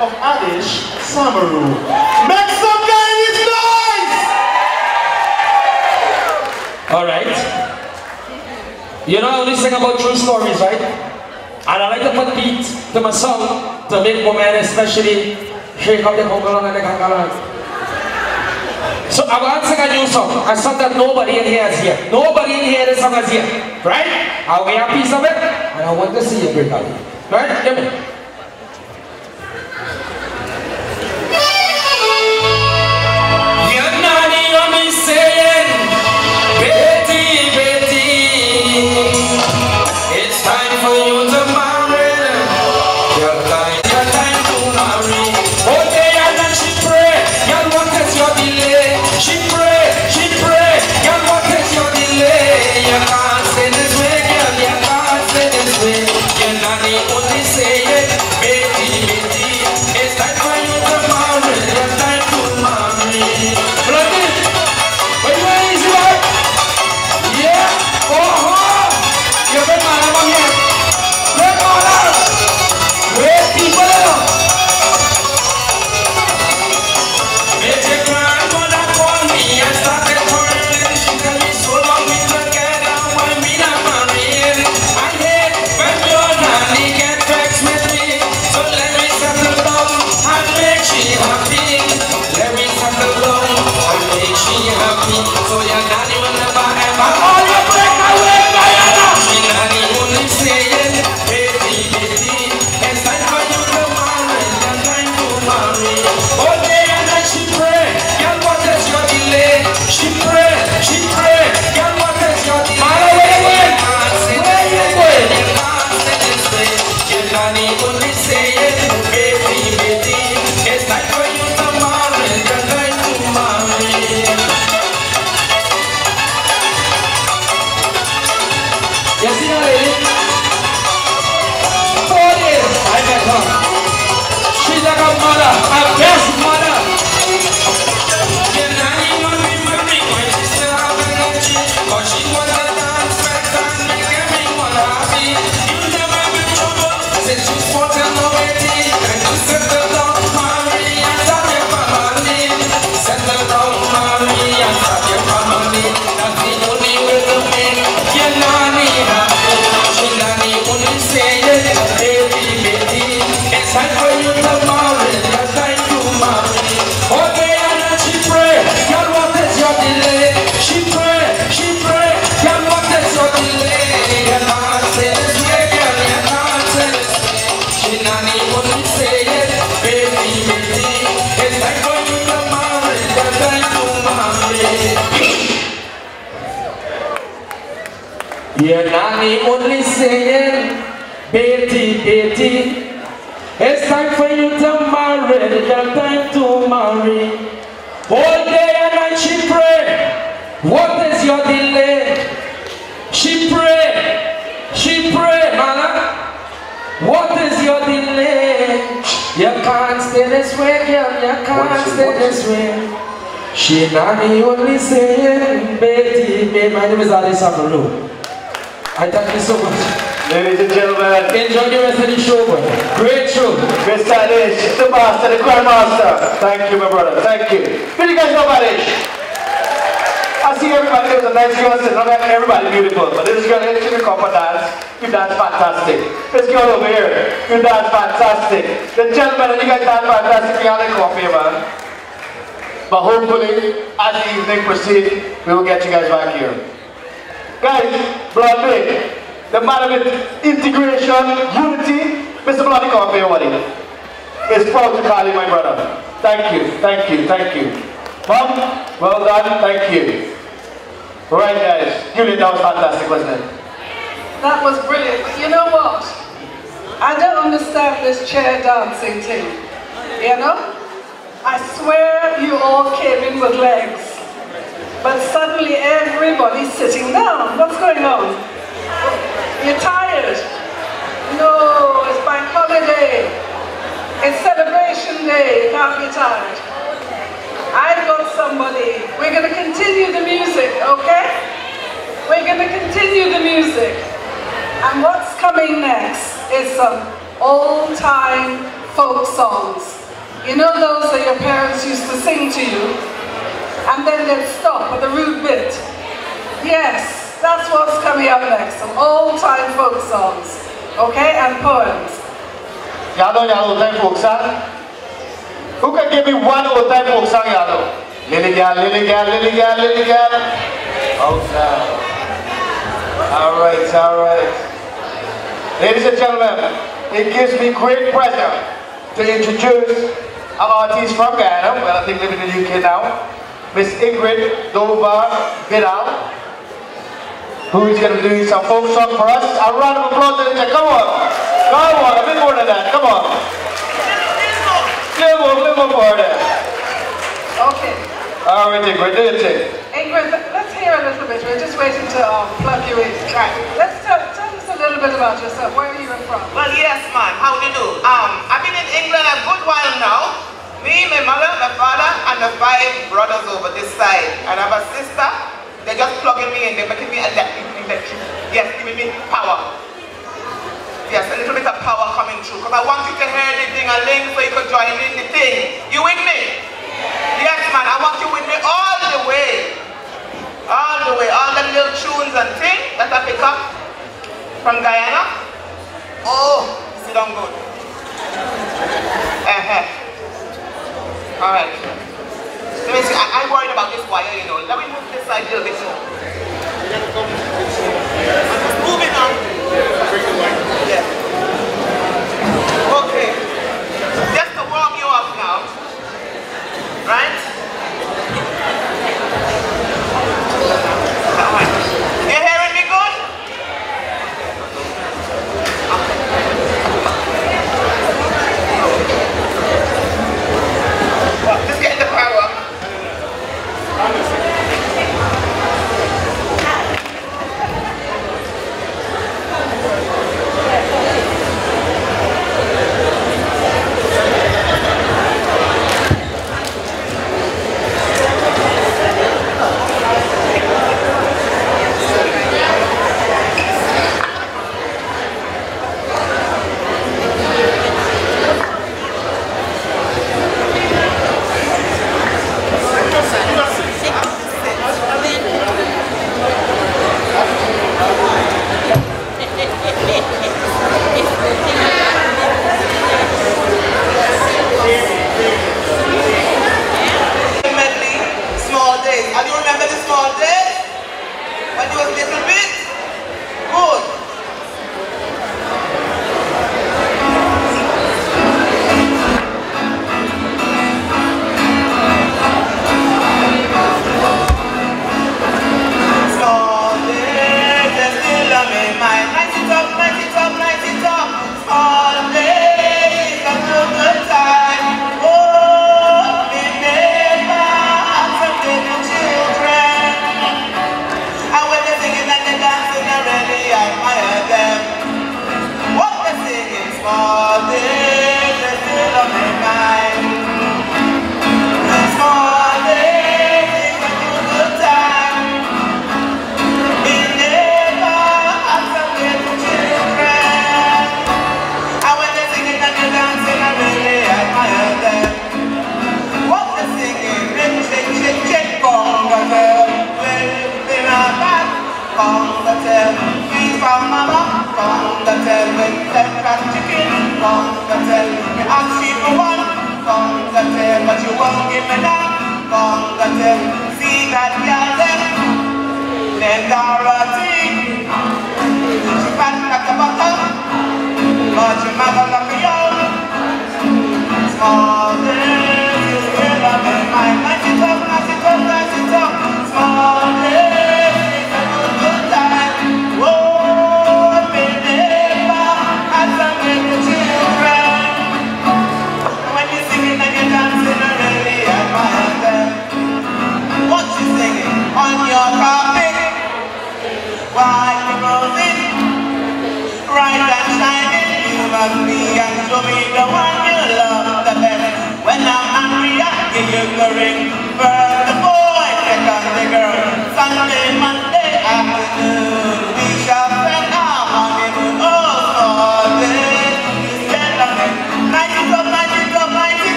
of Adesh Samaroo. Make some guys noise! Alright. You know I only sing about true stories, right? And I like to put beat to my song to make women especially shake up the congalong and the kangalong. So I'm going to sing a new song, a song that nobody in here is here. Nobody in here is song here, right? I'll get a piece of it, and I want to see you break out, right? Give me. Hear Nanny only saying, Betty, Betty. It's time for you to marry, It's time to marry. All day and night she pray, what is your delay? She pray, she pray, man. What is your delay? You can't stay this way, girl, you can't stay this way. She nanny only saying, Betty, Betty, my name is Alice I thank you so much. Ladies and gentlemen, enjoy the rest of the show, boy. Great show. Mr. Adesh, the master, the grandmaster. Thank you, my brother. Thank you. Who you guys know about Adesh? I see everybody, there was a nice girl sitting, not everybody beautiful, but this girl here, she can come for dance. You dance fantastic. This girl over here, you dance fantastic. The gentlemen, you guys dance fantastic, you gotta come here, man. But hopefully, as the evening proceeds, we will get you guys back here. Guys, Blood the man with integration, unity, Mr. Bloody Coffee, what is proud to call you my brother. Thank you, thank you, thank you. Mom, well done, thank you. Right guys, Julie, that was fantastic, wasn't it? That was brilliant. You know what? I don't understand this chair dancing thing. You know? I swear you all came in with legs. But suddenly everybody's sitting down. What's going on? You're tired. No, it's bank holiday. It's celebration day. You can't be tired. I've got somebody. We're going to continue the music, okay? We're going to continue the music. And what's coming next is some old-time folk songs. You know those that your parents used to sing to you? And then they'd stop at the root bit. Yes, that's what's coming up next. Some old-time folk songs, okay, and poems. Y'all know old-time folk song? Who can give me one old-time folk song, know? Lily gal, lily gal, lily gal, lily gal. Oh. All right, all right. Ladies and gentlemen, it gives me great pleasure to introduce an artist from Ghana, well I think living in the UK now, Miss Ingrid Dover Vidal, who is going to be doing some folk song for us. A round of applause, ladies and. Come on. Come on, a bit more than that. Come on. Little more, little more for that. Okay. All right, Ingrid, do your thing. Ingrid, let's hear a little bit. We're just waiting to um, plug you in. Right. Let's tell, tell us a little bit about yourself. Where are you from? Well, yes, man. How do you do? Um, I've been in England a good while now. Me, my mother, my father, and the five brothers over this side. And I have a sister. They're just plugging me in. They're making me electric. electric. Yes, giving me power. Yes, a little bit of power coming through. Because I want you to hear the thing and link so you can join in the thing. You with me? Yes, man. I want you with me all the way. All the way. All the little tunes and things that I pick up from Guyana. Oh, sit down good. Uh-huh. All right. Let me see. I, I'm worried about this wire, you know. Let me move this side a little bit more.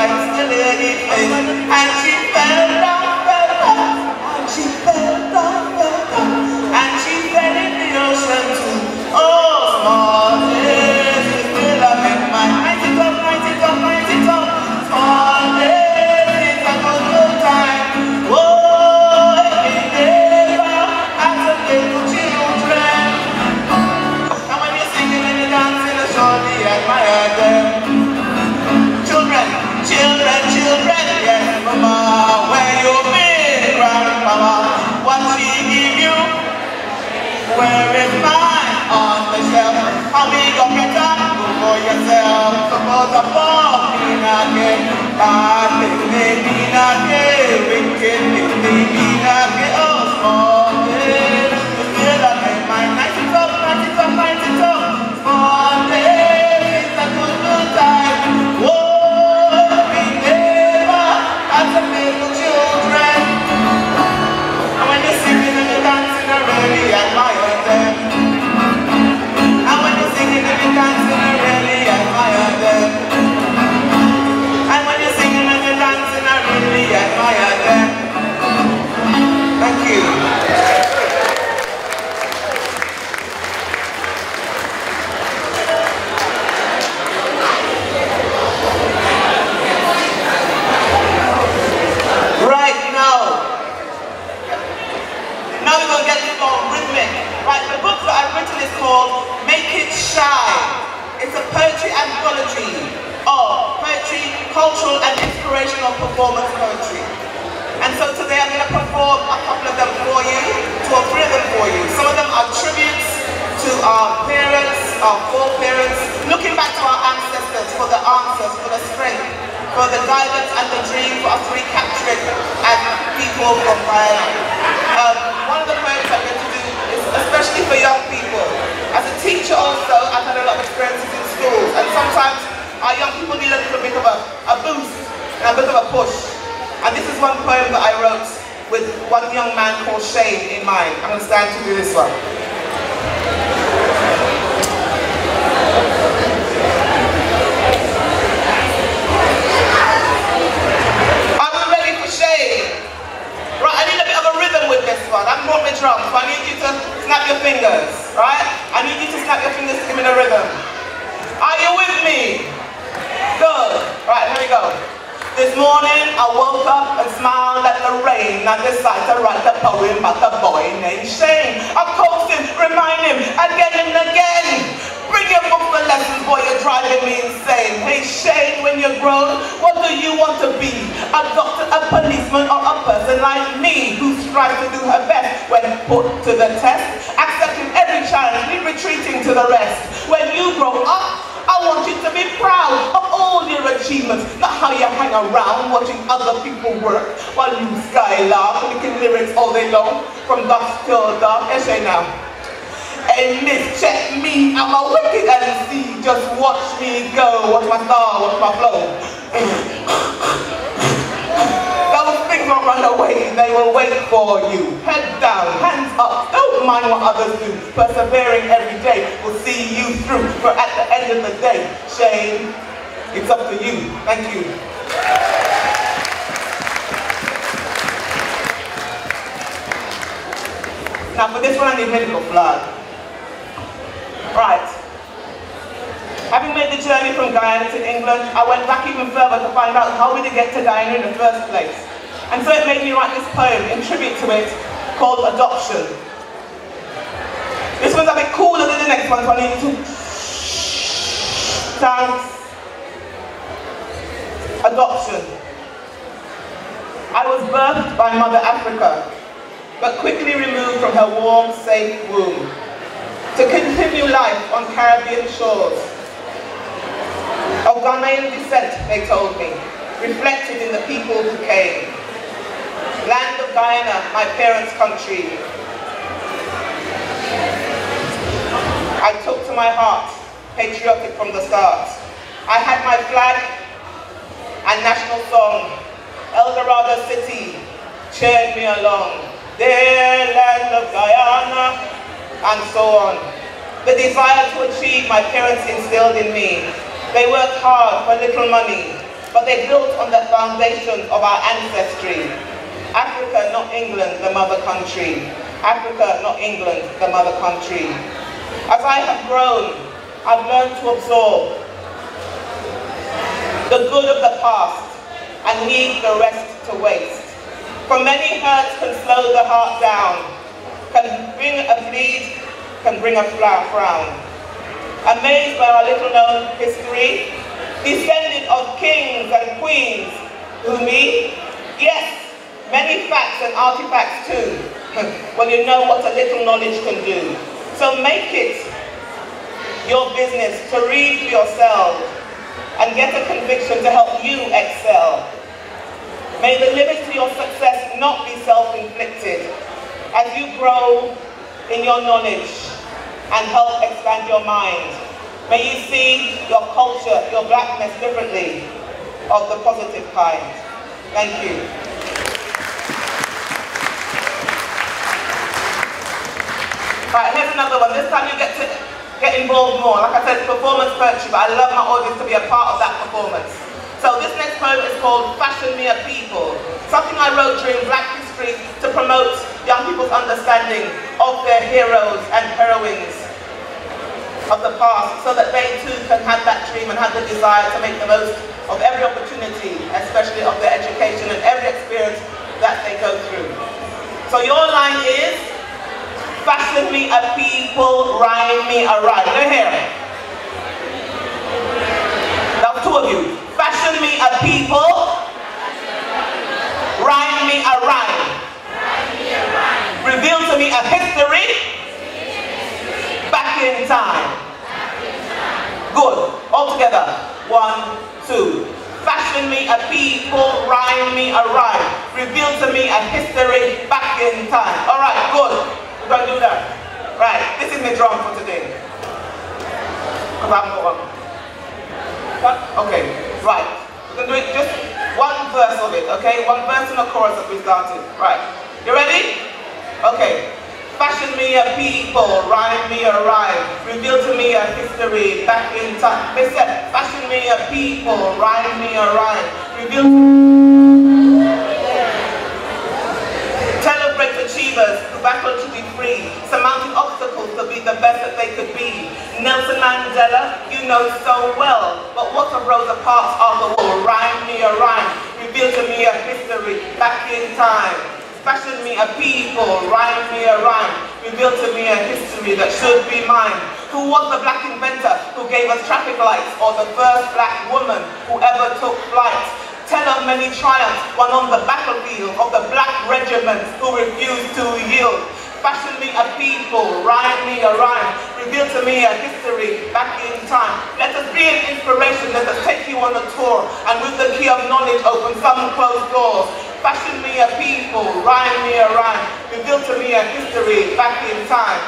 Lady get performance poetry. And so today I'm going to perform a couple of them for you, to or three of them for you. Some of them are tributes to our parents, our foreparents, looking back to our ancestors for the answers, for the strength, for the guidance and the dream for us to recapture it as people from Guyana. Um, one of the poems I'm going to do is especially for young people. As a teacher also, I've had a lot of experiences in schools and sometimes our young people need a little bit of a, a boost a bit of a push. And this is one poem that I wrote with one young man called Shane in mind. I'm going to stand to do this one. Are we ready for Shane? Right, I need a bit of a rhythm with this one. I brought my drum, so I need you to snap your fingers, right? I need you to snap your fingers to give me the rhythm. Are you with me? Good. Right, here we go. This morning I woke up and smiled at the rain and decided to write a poem about a boy named Shane. I coaxed him, remind him again and again. Bring your book for lessons, boy, you're driving me insane. Hey Shane, when you're grown, what do you want to be? A doctor, a policeman, or a person like me who strives to do her best when put to the test? Accepting every challenge, retreating to the rest. When you grow up, I want you to be proud your achievements, not how you hang around watching other people work while you skylark, making lyrics all day long, from dusk till dark. Essay now. Hey miss, check me, I'm a wicked MC. Just watch me go, watch my style, watch my flow. Those things won't run away, they will wait for you. Head down, hands up, don't mind what others do. Persevering every day will see you through. But at the end of the day, Shane, it's up to you. Thank you. Now for this one I need medical blood. Right. Having made the journey from Guyana to England, I went back even further to find out how we did get to Guyana in the first place. And so it made me write this poem in tribute to it called Adoption. This one's a bit cooler than the next one, so I need to... Thanks. Adoption. I was birthed by Mother Africa, but quickly removed from her warm, safe womb to continue life on Caribbean shores. Of Ghanaian descent, they told me, reflected in the people who came. Land of Guyana, my parents' country. I took to my heart, patriotic from the start. I had my flag and national song, El Dorado City, cheered me along their land of Guyana, and so on. The desire to achieve my parents instilled in me. They worked hard for little money, but they built on the foundation of our ancestry. Africa, not England, the mother country. Africa, not England, the mother country. As I have grown, I've learned to absorb the good of the past and leave the rest to waste. For many hurts can slow the heart down, can bring a bleed, can bring a flower frown. Amazed by our little known history, descended of kings and queens, who me? Yes, many facts and artifacts too. well, you know what a little knowledge can do. So make it your business to read for yourself and get a conviction to help you excel. May the limits to your success not be self-inflicted as you grow in your knowledge and help expand your mind. May you see your culture, your blackness differently of the positive kind. Thank you. Right, here's another one. This time you get to get involved more. Like I said, performance poetry, but I love my audience to be a part of that performance. So this next poem is called Fashion Me a People, something I wrote during Black History to promote young people's understanding of their heroes and heroines of the past so that they too can have that dream and have the desire to make the most of every opportunity, especially of their education and every experience that they go through. So your line is, fashion me a people, rhyme me a me hear it. Now two of you fashion me a people, rhyme me a rhyme, reveal to me a history, back in time. Good. All together. One, two. Fashion me a people, rhyme me a rhyme, reveal to me a history back in time. All right, good. Going to do that. Right, this is my drum for today. Because I'm going. Okay, right. We're to do it just one verse of it, okay? One verse and a chorus that we started. Right. You ready? Okay. Fashion me a people, rhyme me a rhyme, reveal to me a history back in time. Listen, fashion me a people, rhyme me a rhyme, reveal Celebrate achievers who battled to be free, surmounting obstacles to be the best that they could be. Nelson Mandela, you know so well, but what of Rosa Parks on the wall? Rhyme me a rhyme, reveal to me a history back in time. Fashion me a people, rhyme me a rhyme, reveal to me a history that should be mine. Who was the black inventor who gave us traffic lights, or the first black woman who ever took flight? Tell of many triumphs won on the battlefield of the black regiments who refused to yield. Fashion me a people, rhyme me a rhyme, reveal to me a history back in time. Let us be an inspiration, let us take you on a tour, and with the key of knowledge open some closed doors. Fashion me a people, rhyme me a rhyme, reveal to me a history back in time.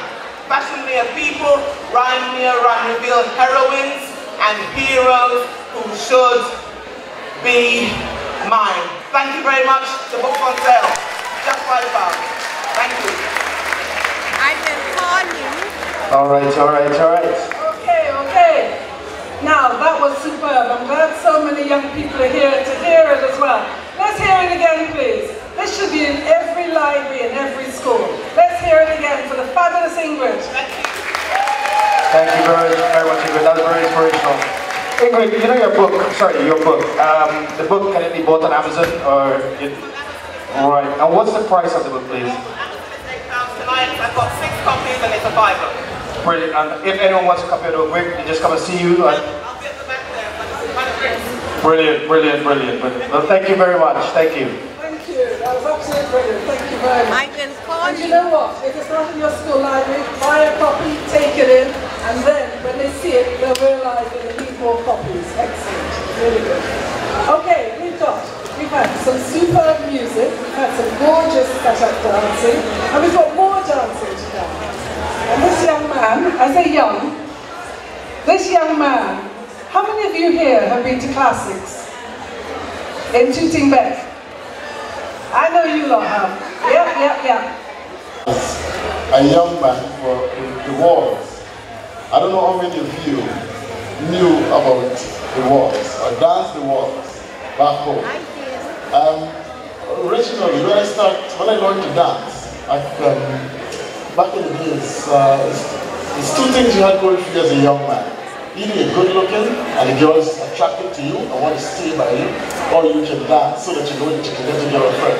Fashion me a people, rhyme me a rhyme, reveal heroines and heroes who should be mine. Thank you very much. The book on sale. Just five pounds. Thank you. I can call you. All right, all right, all right. Okay, okay. Now, that was superb. I'm glad so many young people are here to hear it as well. Let's hear it again, please. This should be in every library in every school. Let's hear it again for the fabulous Ingrid. Thank you Thank you very, very much, Ingrid. was very inspirational. Ingrid, you know your book, sorry, your book. Um, the book can it be bought on Amazon or... It, all right. And what's the price of the book, please? Tonight I've got six copies and it's a Bible. Brilliant. And if anyone wants a copy of the book, they just come and see you. And... Brilliant, brilliant, brilliant, brilliant. Well, thank you very much. Thank you. Thank you. That was absolutely brilliant. Thank you very much. I can call And you know what? If it's not in your school library, buy a copy, take it in, and then when they see it, they'll realize that more copies. Excellent. Really good. Okay, we've got, we've had some superb music, we've had some gorgeous cut-up dancing, and we've got more dancing to come. And this young man, I say young, this young man, how many of you here have been to classics in Tooting Bec? I know you lot have. Yep, yep, yep. a young man for the wars. I don't know how many of you knew about the wars or danced the wars back home. Um, originally, when I start, when I learned to dance, I, um, back in the days, uh, two things you had going for you as a young man. Either you're good looking and the girl is attracted to you and want to stay by you, or you can dance so that you know that you can get a girlfriend.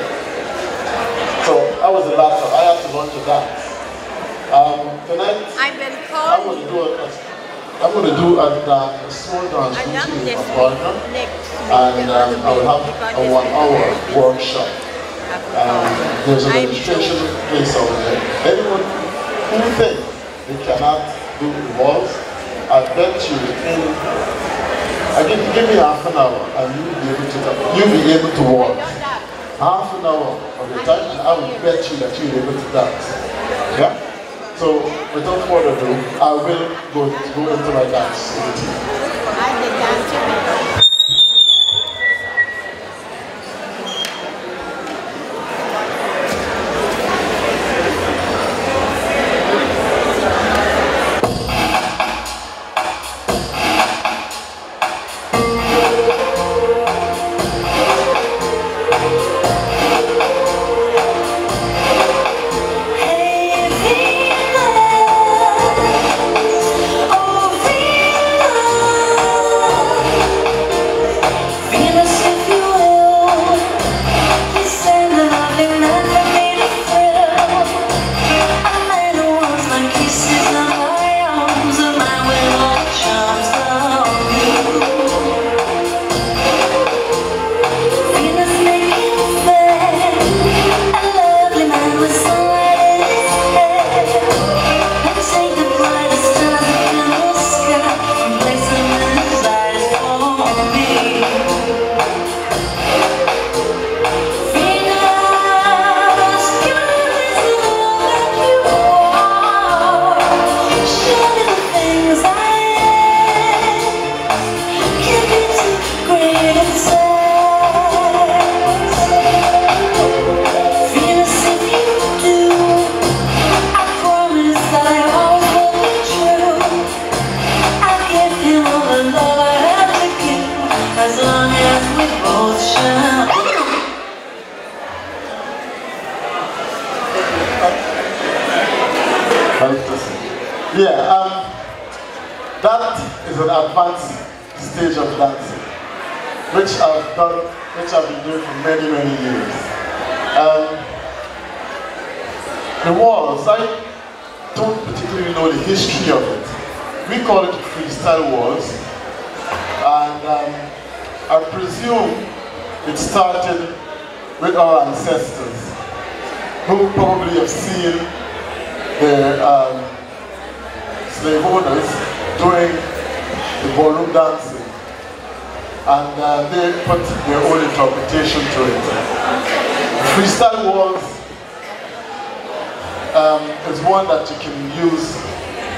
So I was the latter. I had to learn to dance. Um, tonight, I've been I'm going to do a, I'm going to do a, a small dance routine with my partner, and um, I will have a one-hour workshop. Um, there's a registration place over there. Anyone who think they cannot do the waltz, I bet you in, I give, give me half an hour and you'll be able to, you'll be able to walk. Half an hour of the time and I will bet you that you'll be able to dance. Yeah? So without further ado, I will go, go into my dance.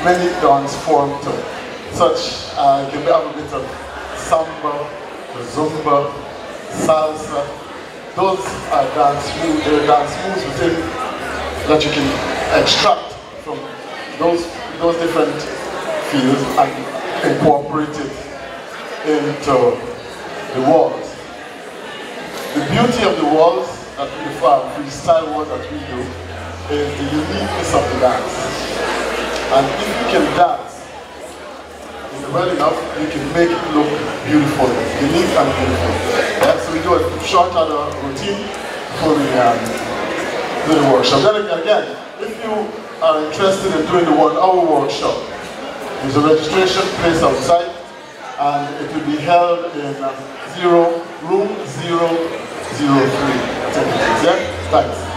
Many dance forms to, such uh, you can have a bit of samba, zumba, salsa. Those are dance moves, they're dance moves within that you can extract from those those different fields and incorporate it into the waltz. The beauty of the waltz that we uh, freestyle waltz that we do, is the uniqueness of the dance. And if you can dance well enough, you can make it look beautiful, unique and beautiful. Yeah, so we do a short other routine before we um, do the workshop. Then again, if you are interested in doing the one hour workshop, there's a registration place outside and it will be held in um, zero, room 003. Yeah? Thanks.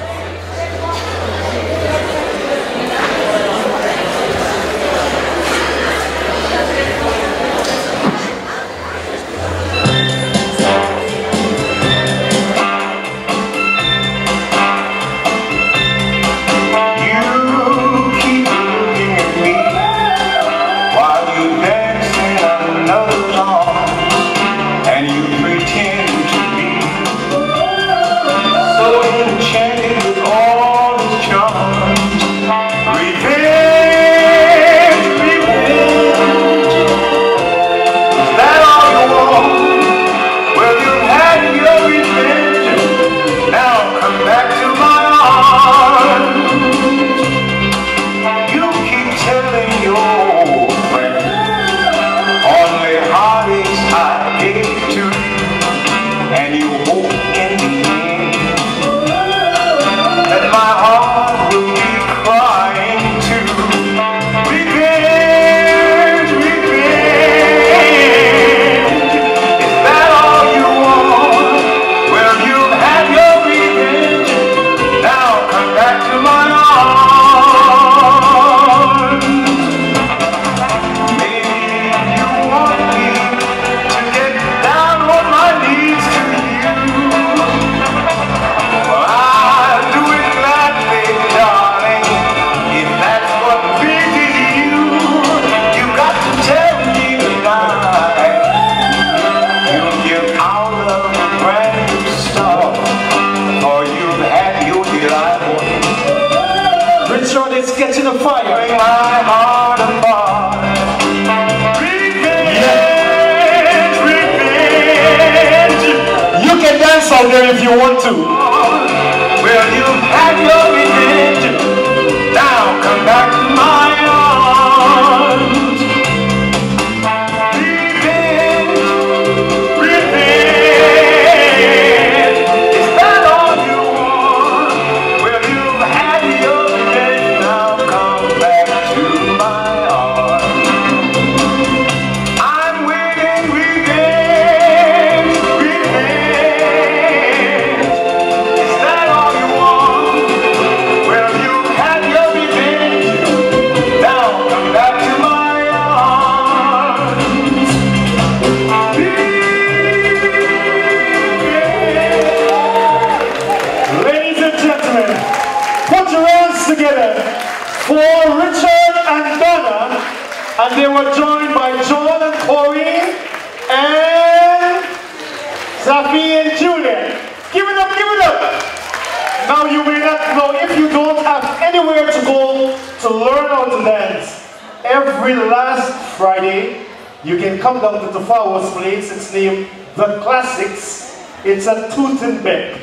every last Friday, you can come down to the place. It's named The Classics. It's at Tooting Bec.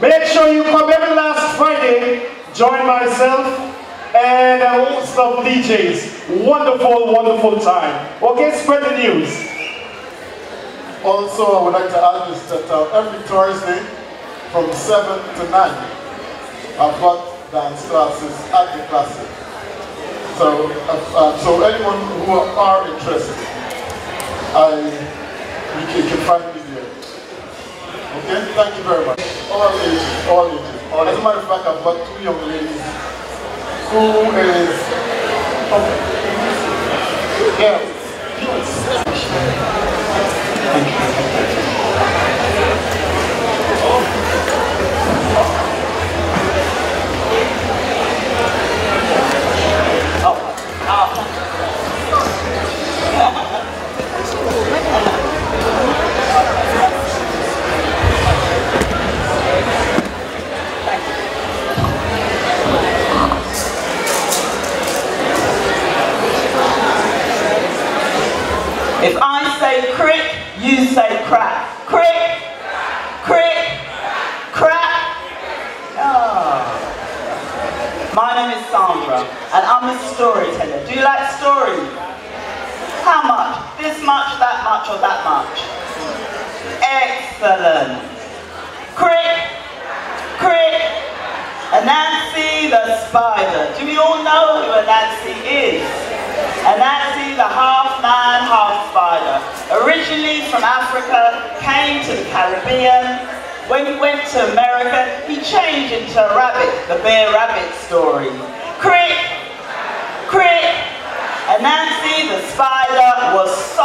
Make sure you come every last Friday. Join myself and a host of DJs. Wonderful, wonderful time. Okay, spread the news. Also, I would like to add this that uh, every Thursday from 7 to 9, I've got dance classes at the classics. So, uh, uh, so anyone who are interested, I you can, you can find me there. Okay, thank you very much. All ages, all ages. All As a matter of fact, I've got two young ladies who is okay. yes, If I say crick, you say crack. Crick, crick, crack. Oh. My name is Sandra, and I'm a storyteller. Do you like stories? How much? This much, that much, or that much? Excellent. Crick, crick, Anansi the spider. Do we all know who Anansi is? Anansi the half man, half spider. Originally from Africa, came to the Caribbean. When he went to America, he changed into a rabbit, the Br'er Rabbit story. Crick, crick, Anansi the spider was so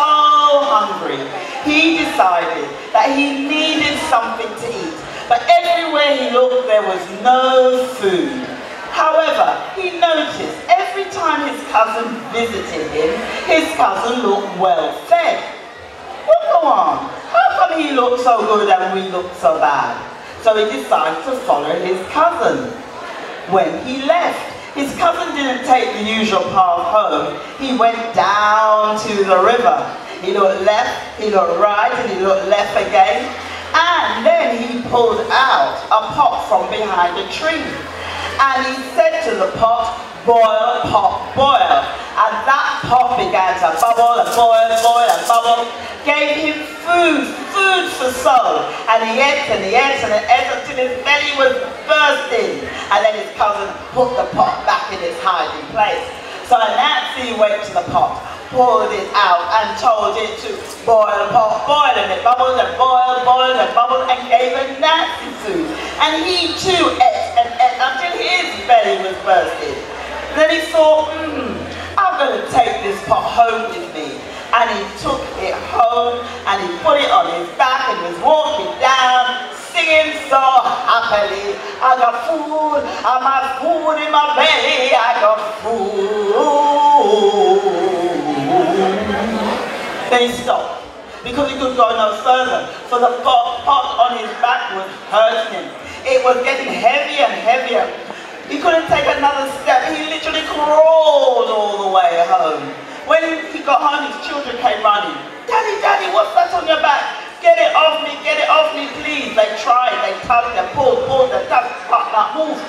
hungry, he decided that he needed something to eat. But everywhere he looked, there was no food. However, he noticed every time his cousin visited him, his cousin looked well fed. What go on? How come he looked so good and we looked so bad? So he decided to follow his cousin. When he left, his cousin didn't take the usual path home. He went down to the river. He looked left, he looked right, and he looked left again. And then he pulled out a pot from behind a tree. And he said to the pot, boil, pot, boil. And that pot began to bubble and boil, boil and bubble. Gave him food, food for soul. And he ate and he ate and he ate until his belly was bursting. And then his cousin put the pot back in its hiding place. So Nancy went to the pot, poured it out and told it to boil, pot, boil, and it bubbled and boiled, boiled and bubbled and gave him Nancy food. And he too ate and ate until his belly was bursting. Then he thought, I'm going to take this pot home with me. And he took it home and he put it on his back and was walking down, singing so happily. I got food, I got food in my belly, I got food. Then he stopped because he could go no further. For the pot, pot on his back was hurting him. It was getting heavier and heavier. He couldn't take another step. He literally crawled all the way home. When he got home, his children came running. Daddy, Daddy, what's that on your back? Get it off me, get it off me, please. They tried, they tugged, they pulled, pulled, they tugged, but not move.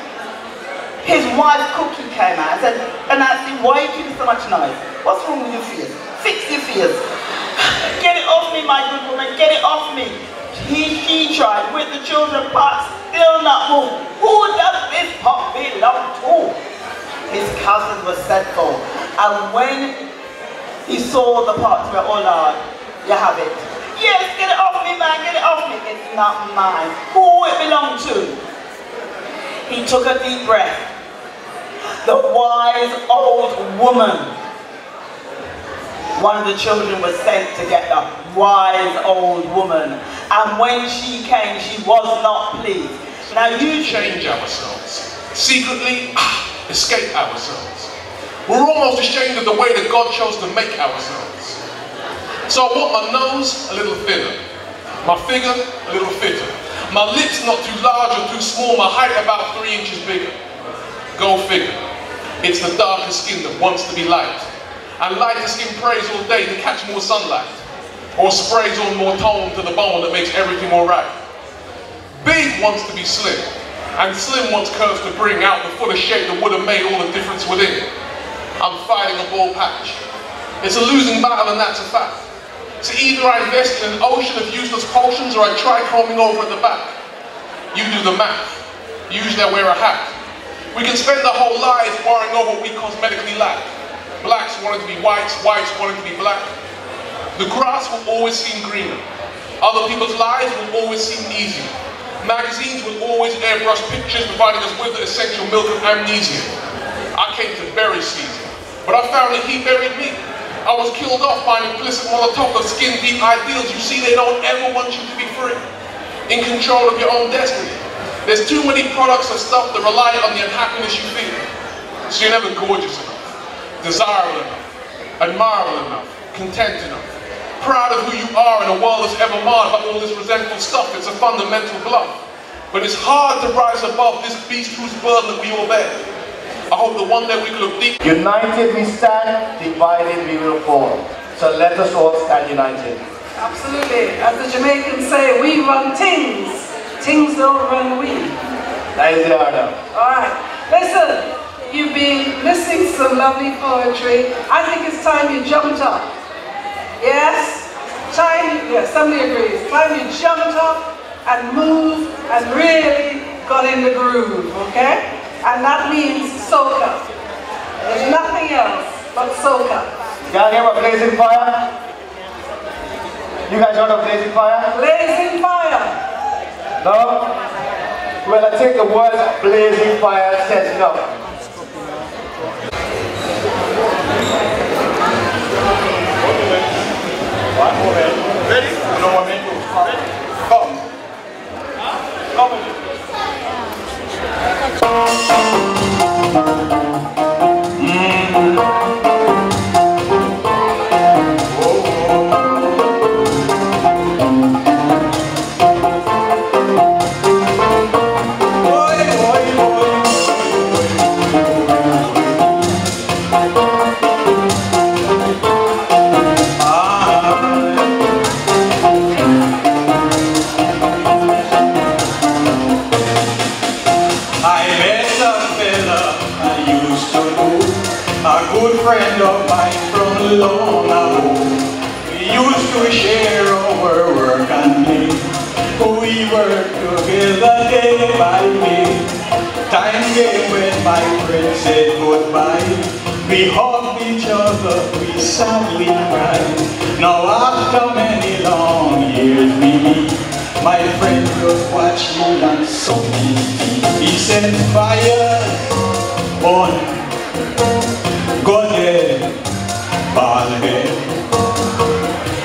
His wife, Cookie, came out and said, and I said, why are you making so much noise? What's wrong with your fears? Fix your fears. Get it off me, my good woman, get it off me. He, she tried with the children, but still not move. Who does this pot belong to? His cousin was sent for. And when he saw the pot, he went, oh Lord, you have it. Yes, get it off me, man, get it off me. It's not mine. Who it belonged to? He took a deep breath. The wise old woman one of the children was sent to get the wise old woman. And when she came, she was not pleased. Now you change ourselves. Secretly, ah, escape ourselves. We're almost ashamed of the way that God chose to make ourselves. So I want my nose a little thinner, my figure a little fitter, my lips not too large or too small, my height about three inches bigger. Go figure. It's the darker skin that wants to be light. And lighter skin prays all day to catch more sunlight. Or sprays on more tone to the bone that makes everything alright. Big wants to be slim. And slim wants curves to bring out the fuller shape that would have made all the difference within. I'm fighting a bald patch. It's a losing battle and that's a fact. So either I invest in an ocean of useless potions or I try combing over at the back. You do the math. Usually I wear a hat. We can spend our whole lives worrying over what we cosmetically lack. Blacks wanted to be whites, whites wanted to be black. The grass will always seem greener. Other people's lives will always seem easier. Magazines will always airbrush pictures providing us with the essential milk of amnesia. I came to bury Caesar, but I found that he buried me. I was killed off by an implicit molotov of skin-deep ideals. You see, they don't ever want you to be free, in control of your own destiny. There's too many products and stuff that rely on the unhappiness you feel. So you're never gorgeous enough desirable enough, admirable enough, content enough, proud of who you are in a world that's ever marred by all this resentful stuff. It's a fundamental bluff. But it's hard to rise above this beast whose burden that we all bear. I hope that one day we can look deep. United we stand, divided we will fall. So let us all stand united. Absolutely. As the Jamaicans say, we run things. Things don't run we. That is the order. Alright. Listen, You've been listening to some lovely poetry. I think it's time you jumped up. Yes? Time, yes, somebody agrees. Time you jumped up and moved and really got in the groove, okay? And that means soca. There's nothing else but soca. Y'all hear about Blazing Fire? You guys heard of Blazing Fire? Blazing Fire. No? Well, I think the word Blazing Fire says no. One moment. Ready? You know what I mean? Ready? Come. Come. Other, we sadly cried. Now after many long years we meet. My friend me and saw me. He said, fire on, go there, ball head.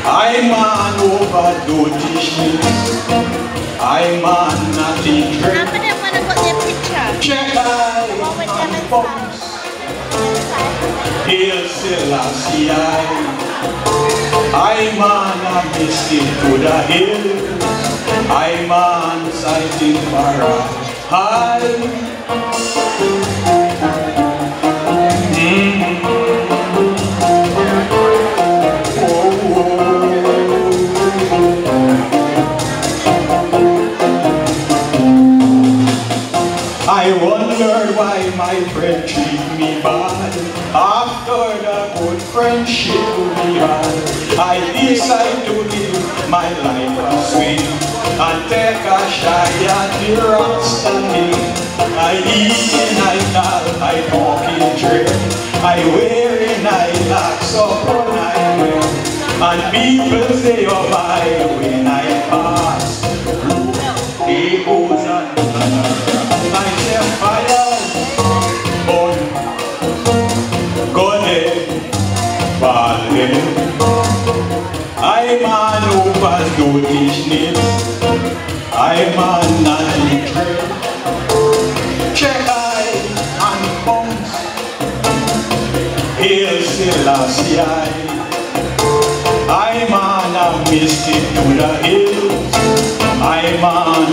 I'm an overdo dishes. I'm an nothing drink. Check eye and bones. I. Mystic to the on sighting far high. I why my friend bad After the good friendship had I decided to live my life a swing And take a shy at the Rasta I eat in I tall, I walk in drink I wear in locks upon I wear And people say oh my when I pass He goes on I set fire overdue dishes I'm an anti Check eye and bones Hail Selassie I'm on a mystic to the hills I'm on